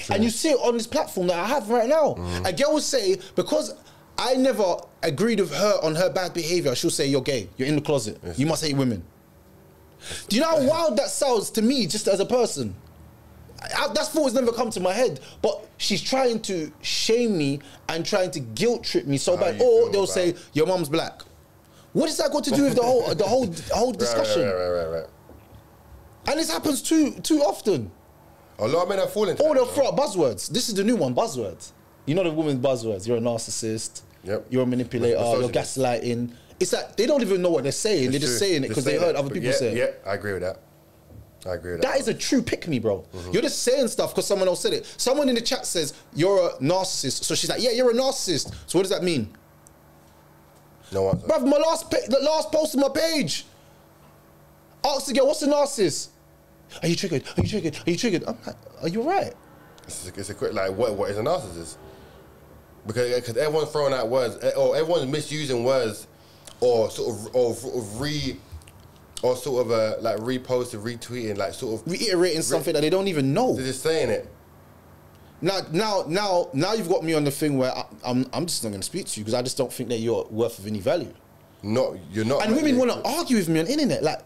And you see it on this platform that I have right now. Mm. A girl will say, because I never agreed with her on her bad behavior, she'll say, You're gay, you're in the closet, you must hate women. Do you know how wild that sounds to me just as a person? I, that thought has never come to my head. But she's trying to shame me and trying to guilt trip me so How bad. Or they'll say, Your mom's black. What has that got to do with the whole the whole the whole discussion? Right, right, right, right, right. And this happens too too often. A lot of men are falling. Throw out buzzwords. This is the new one, buzzwords. You know the women's buzzwords. You're a narcissist. You're You're a manipulator. You're gaslighting. It's like they don't even know what they're saying. they're just saying it because they heard other people yeah, say it. Yeah, I agree with that. I agree with that. That is a true pick me, bro. Mm-hmm. You're just saying stuff because someone else said it. Someone in the chat says you're a narcissist, so she's like, "Yeah, you're a narcissist." So what does that mean, no answer. bruv? My last the last post on my page. Ask the girl, "What's a narcissist?" Are you triggered? Are you triggered? Are you triggered? I'm like, "Are you right?" It's a, it's a quick like what what is a narcissist? Because because everyone's throwing out words eh, or everyone's misusing words or sort of or, of re or sort of uh, like reposting, retweeting, like sort of Reiterating something that they don't even know. they're just saying it. Now, now, now, now you've got me on the thing where I, I'm, I'm just not going to speak to you because I just don't think that you're worth of any value. No, you're not. And women want to argue with me on internet. Like,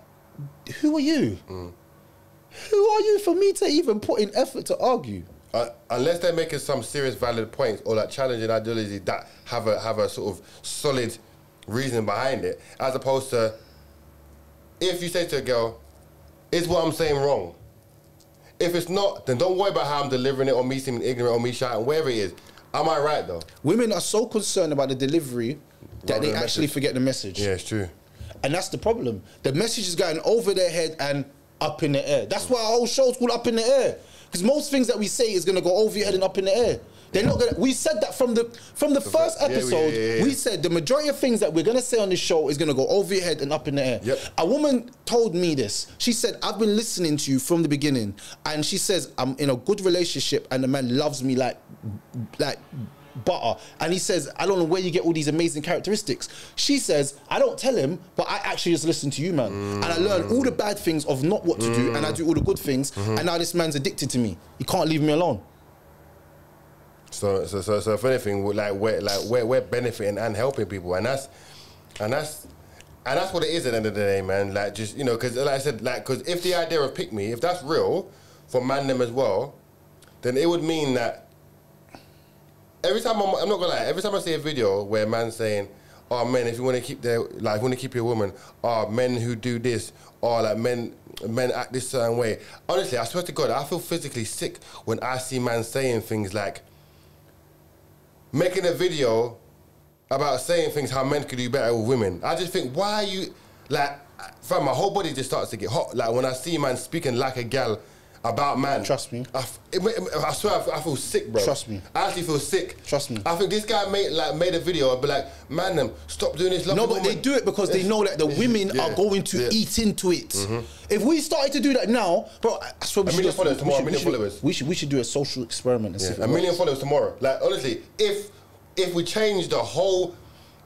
who are you? Who are you for me to even put in effort to argue? Uh, unless they're making some serious valid points or like challenging ideology that have a have a sort of solid reason behind it, as opposed to if you say to a girl, "Is what I'm saying wrong?" If it's not, then don't worry about how I'm delivering it or me seeming ignorant or me shouting, wherever it is. Am I right though? Women are so concerned about the delivery that Rather they than actually message. forget the message. Yeah, it's true. And that's the problem. The message is going over their head and up in the air. That's why our whole show's called Up in the Air. Because most things that we say is gonna go over your head and up in the air. They're not gonna we said that from the from the first episode. yeah, yeah, yeah. We said the majority of things that we're gonna say on this show is gonna go over your head and up in the air. Yep. A woman told me this. She said, I've been listening to you from the beginning. And she says, I'm in a good relationship and the man loves me like like butter. And he says, I don't know where you get all these amazing characteristics. She says, I don't tell him, but I actually just listen to you, man. And I learn all the bad things of not what to do, and I do all the good things. And now this man's addicted to me. He can't leave me alone. So, so, so, so if anything, we're like we're like we're, we're benefiting and helping people, and that's and that's and that's what it is at the end of the day, man. Like just you know, because like I said, like because if the idea of pick me, if that's real for man them as well, then it would mean that every time I'm, I'm not gonna lie, every time I see a video where a man's saying, "Oh, men, if you want to keep their like, want to keep your woman, oh, men who do this, or like men." Men act this certain way. Honestly, I swear to God, I feel physically sick when I see man saying things like, making a video about saying things how men could do better with women. I just think, why are you like? Fam, my whole body just starts to get hot. Like when I see man speaking like a gal about man. Trust me. I, f- it, it- I swear, I feel, I feel sick, bro. Trust me. I actually feel sick. Trust me. I think this guy made like made a video. I'd be like, man, them stop doing this. No, but they do it because they know that the women Yeah, are going to yeah. Eat into it. Mm-hmm. If we started to do that now, bro, I swear we A should million do followers tomorrow, we a million should, we should- followers. We should we should do a social experiment and see Yeah, it a million works. followers tomorrow. Like honestly, if if we change the whole,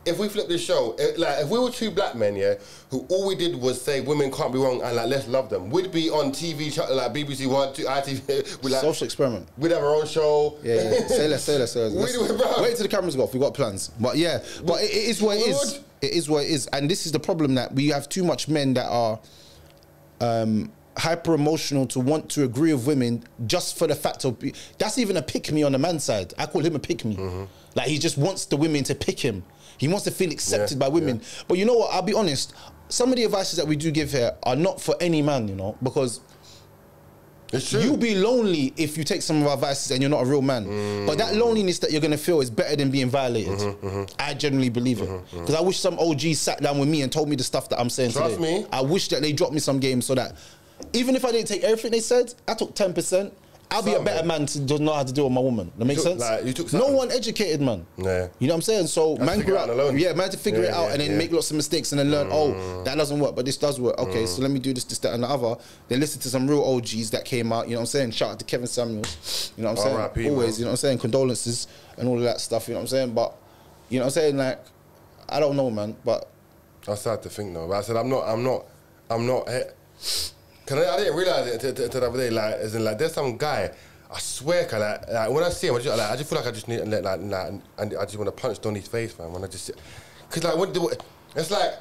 if we flip this show, eh, like if we were two black men, yeah, who all we did was say women can't be wrong and like let's love them, we'd be on TV like BBC One, two, ITV, with like Social experiment. we'd have our own show. Yeah, yeah. say less, say less, say less. We it, bro. Wait till the cameras go off. We got plans, but yeah, but it, it is what it We is. would. It is what it is, and this is the problem that we have too much men that are um, hyper emotional to want to agree with women just for the fact of be, that's even a pick me on the man's side. I call him a pick me. Mm-hmm. Like he just wants the women to pick him. He wants to feel accepted Yeah, by women. But you know what? I'll be honest. Some of the advices that we do give here are not for any man, you know, because It's true. You'll be lonely if you take some of our advices and you're not a real man. But Mm. that loneliness that you're gonna feel is better than being violated. Mm-hmm, I genuinely believe it. Because I wish some OG sat down with me and told me the stuff that I'm saying Trust today. me. I wish that they dropped me some games so that even if I didn't take everything they said, I took 10%. I'll be a better man to just know how to deal with my woman. That makes took- sense? like, you took no one educated, man. Yeah. You know what I'm saying? So man grew up. alone. Yeah, man had to figure Yeah, it out yeah, and then yeah. make lots of mistakes and then learn, oh, that doesn't work, but this does work. Okay, Mm. so let me do this, this, that, and the other. Then listen to some real OGs that came out. You know what I'm saying? Shout out to Kevin Samuels. You know what I'm saying? R.I.P., Always. man. You know what I'm saying? Condolences and all of that stuff. You know what I'm saying? But you know what I'm saying? Like, I don't know, man. But I sad to think though, but I said I'm not, I'm not, I'm not. Cause I, I didn't realize it until the other day. Like, as in, like, there's some guy. I swear, cause like, like when I see him, I just, like, I just feel like I just need, like, like, like and I just want to punch Donny's face, man. When I just, cause like, what do, it's like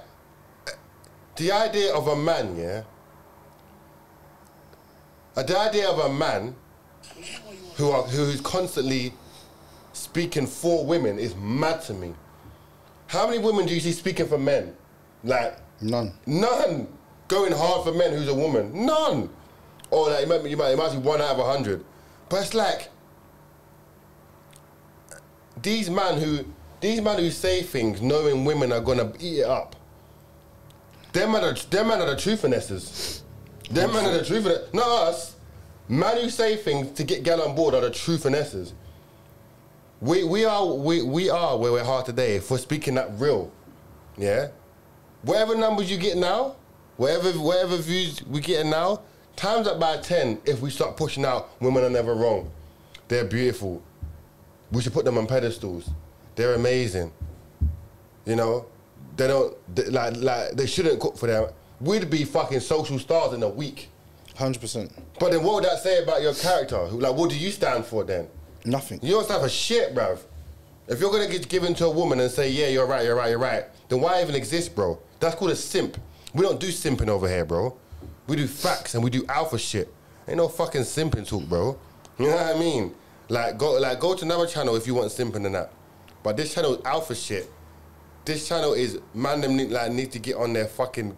the idea of a man, yeah. Uh, the idea of a man who are who's constantly speaking for women is mad to me. How many women do you see speaking for men? Like none. none. Going hard for men who's a woman. None. Or like it might, be- you might, it might be one out of a hundred. But it's like these men who these men who say things knowing women are gonna eat it up. Them man are them man are the true finesses. Them man are the true finesses. Not us. Man who say things to get gal on board are the true finesses. We we are we, we are where we're hard today for speaking that real. Yeah? Whatever numbers you get now, whatever whatever views we getting now, times up by ten if we start pushing out women are never wrong. They're beautiful. We should put them on pedestals. They're amazing. You know? They don't they, like like they shouldn't cook for them. We'd be fucking social stars in a week. Hundred percent. But then what would that say about your character? Like what do you stand for then? Nothing. You don't stand for shit, bruv. If you're gonna get given to a woman and say, yeah, you're right, you're right, you're right, then why even exist, bro? That's called a simp. We don't do simping over here, bro. We do facts and we do alpha shit. Ain't no fucking simping talk, bro. You know what I mean? Like go like go to another channel if you want simping and that. But this channel is alpha shit. This channel is man them need, like need to get on their fucking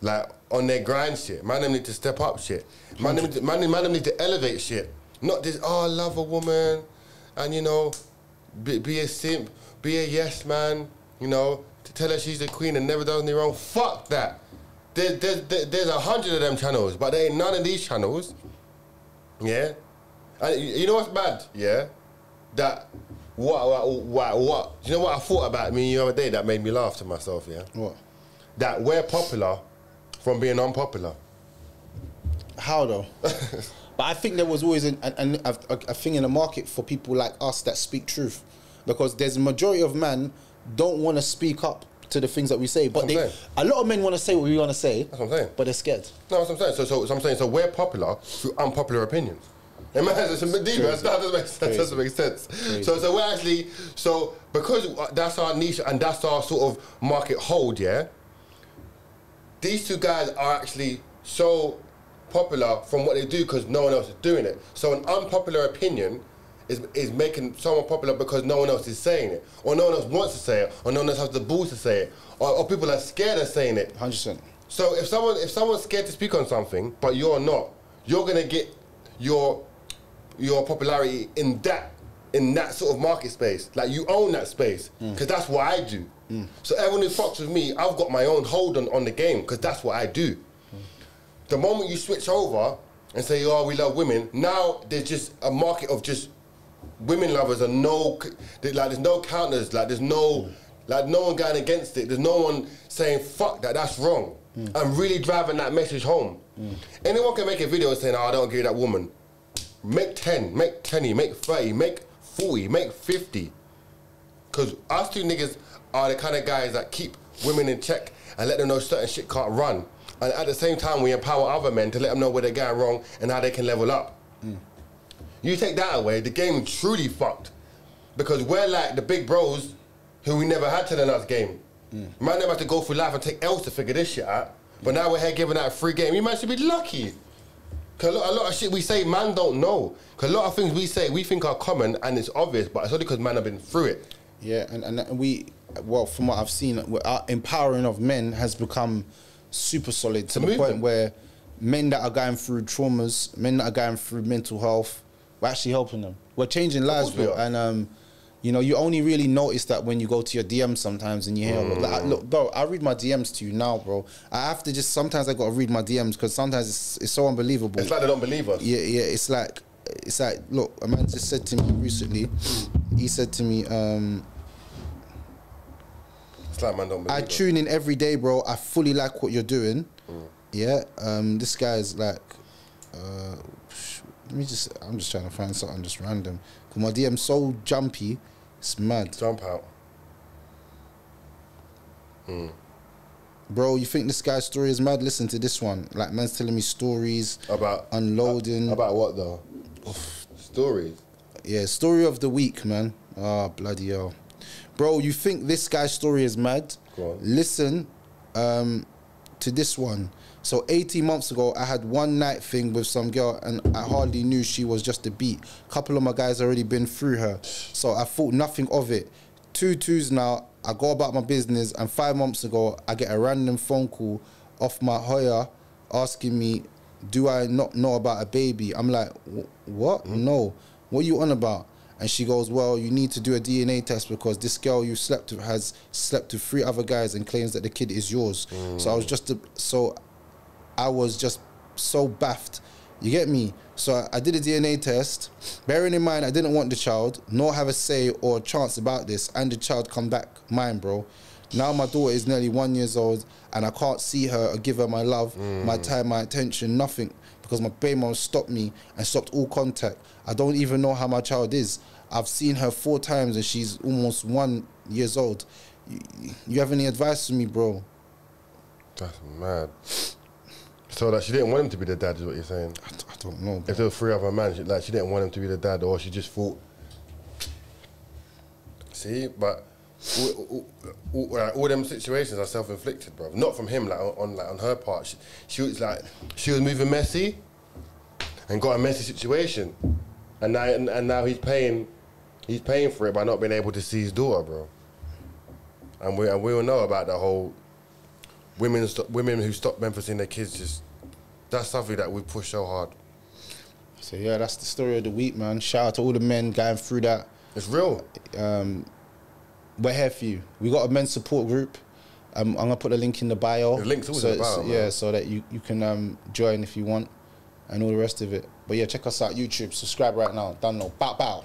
like on their grind shit. Man them need to step up shit. Man them, man, man them need to elevate shit. Not this, oh, I love a woman and you know, be, be a simp, be a yes man, you know, to tell her she's the queen and never does anything wrong. Fuck that. There, there's there, there's a hundred of them channels, but there ain't none of these channels. Yeah? And you know what's bad? Yeah? That, what, what, what, what, you know what I thought about me the other day that made me laugh to myself, yeah? What? that we're popular from being unpopular. How though? but I think there was always an, an, a, a thing in the market for people like us that speak truth, because there's a majority of men don't want to speak up to the things that we say, but they, a lot of men want to say what we want to say. That's what I'm saying. But they're scared. No, that's what I'm saying. So, so, so I'm saying, so we're popular through unpopular opinions. Imagine it's a Medieval. That doesn't make sense. That doesn't make sense. So, so we're actually so because that's our niche and that's our sort of market hold. Yeah. These two guys are actually so popular from what they do because no one else is doing it. So an unpopular opinion is, is making someone popular because no one else is saying it, or no one else wants to say it, or no one else has the balls to say it, or, or people are scared of saying it. Hundred percent. So if someone if someone's scared to speak on something, but you're not, you're gonna get your your popularity in that in that sort of market space. Like you own that space mm. because that's what I do. Mm. So everyone who fucks with me, I've got my own hold on, on the game because that's what I do. Mm. The moment you switch over and say, "Oh, we love women," now there's just a market of just women lovers are no like there's no counters like there's no like no one going against it. There's no one saying fuck that that's wrong. Mm. I'm really driving that message home. Mm. Anyone can make a video saying oh, i don't agree with that woman. Make 10 make 20 make 30 make 40 make 50 because us two niggas are the kind of guys that keep women in check and let them know certain shit can't run. And at the same time we empower other men to let them know where they're going wrong and how they can level up mm. You take that away, the game truly fucked. Because we're like the big bros who we never had to the us game. Mm. Man never had to go through life and take L's to figure this shit out. But now we're here giving out a free game. You man should be lucky. Cause a lot, a lot of shit we say, man don't know. Cause a lot of things we say, we think are common and it's obvious, but it's only because man have been through it. Yeah, and, and we, well, from what I've seen, our empowering of men has become super solid to a the point where men that are going through traumas, men that are going through mental health, we're actually helping them. We're changing lives, bro. And um, you know, you only really notice that when you go to your DMs sometimes and you hear, like, look, bro, I read my DMs to you now, bro. I have to just sometimes I got to read my DMs because sometimes it's, it's so unbelievable. It's like they don't believe us. Yeah, yeah. It's like, it's like, look, a man just said to me recently. He said to me, um, It's like man don't believe I us. tune in every day, bro. I fully like what you're doing. Yeah. Um, this guy's like, uh, let me just. I'm just trying to find something just random. Cause my DM's so jumpy, it's mad, Jump out. bro. You think this guy's story is mad? Listen to this one. Like, man's telling me stories, About unloading. About what though? Stories. Yeah, story of the week, man. Ah, bloody hell. Bro, you think this guy's story is mad? Listen um, to this one. So 18 months ago, I had one night thing with some girl, and I hardly knew she was just a beat. A Couple of my guys already been through her, so I thought nothing of it. Two twos now. I go about my business, and five months ago, I get a random phone call off my Hoya asking me, "Do I not know about a baby?" I'm like, "Wh- "What? Hmm? No. What you on about?" And she goes, "Well, you need to do a DNA test because this girl you slept with has slept with three other guys and claims that the kid is yours." Hmm. So I was just a, so I was just so baffed. You get me? So I- did a DNA test. Bearing in mind, I didn't want the child, nor have a say or a chance about this, and the child come back mine, bro. Now my daughter is nearly one years old, and I can't see her or give her my love, my mm. time, my attention, nothing, because my baby mom stopped me and stopped all contact. I don't even know how my child is. I've seen her four times, and she's almost one years old. You, you have any advice for me, bro? That's mad. So that she didn't want him to be the dad, is what you're saying. I, d- I don't know. If there were three other men, she, like she didn't want him to be the dad, or she just thought. See, but all, all, all, like, all them situations are self-inflicted, bro. Not from him, like on, on like on her part. She, she was like she was moving messy, and got a messy situation, and now and, and now he's paying, he's paying for it by not being able to see his daughter, bro. And we and we all know about the whole women st- women who stop men from seeing their kids. Just that's something that we push so hard. So yeah, that's the story of the week, man. Shout out to all the men going through that. It's real. Um, we're here for you. We got a men's support group. Um, I'm gonna put the link in the bio. The link's always so in the bio, it's- man. Yeah, so that you, you can um, join if you want, and all the rest of it. But yeah, check us out YouTube. Subscribe right now. Done no. Bow bow.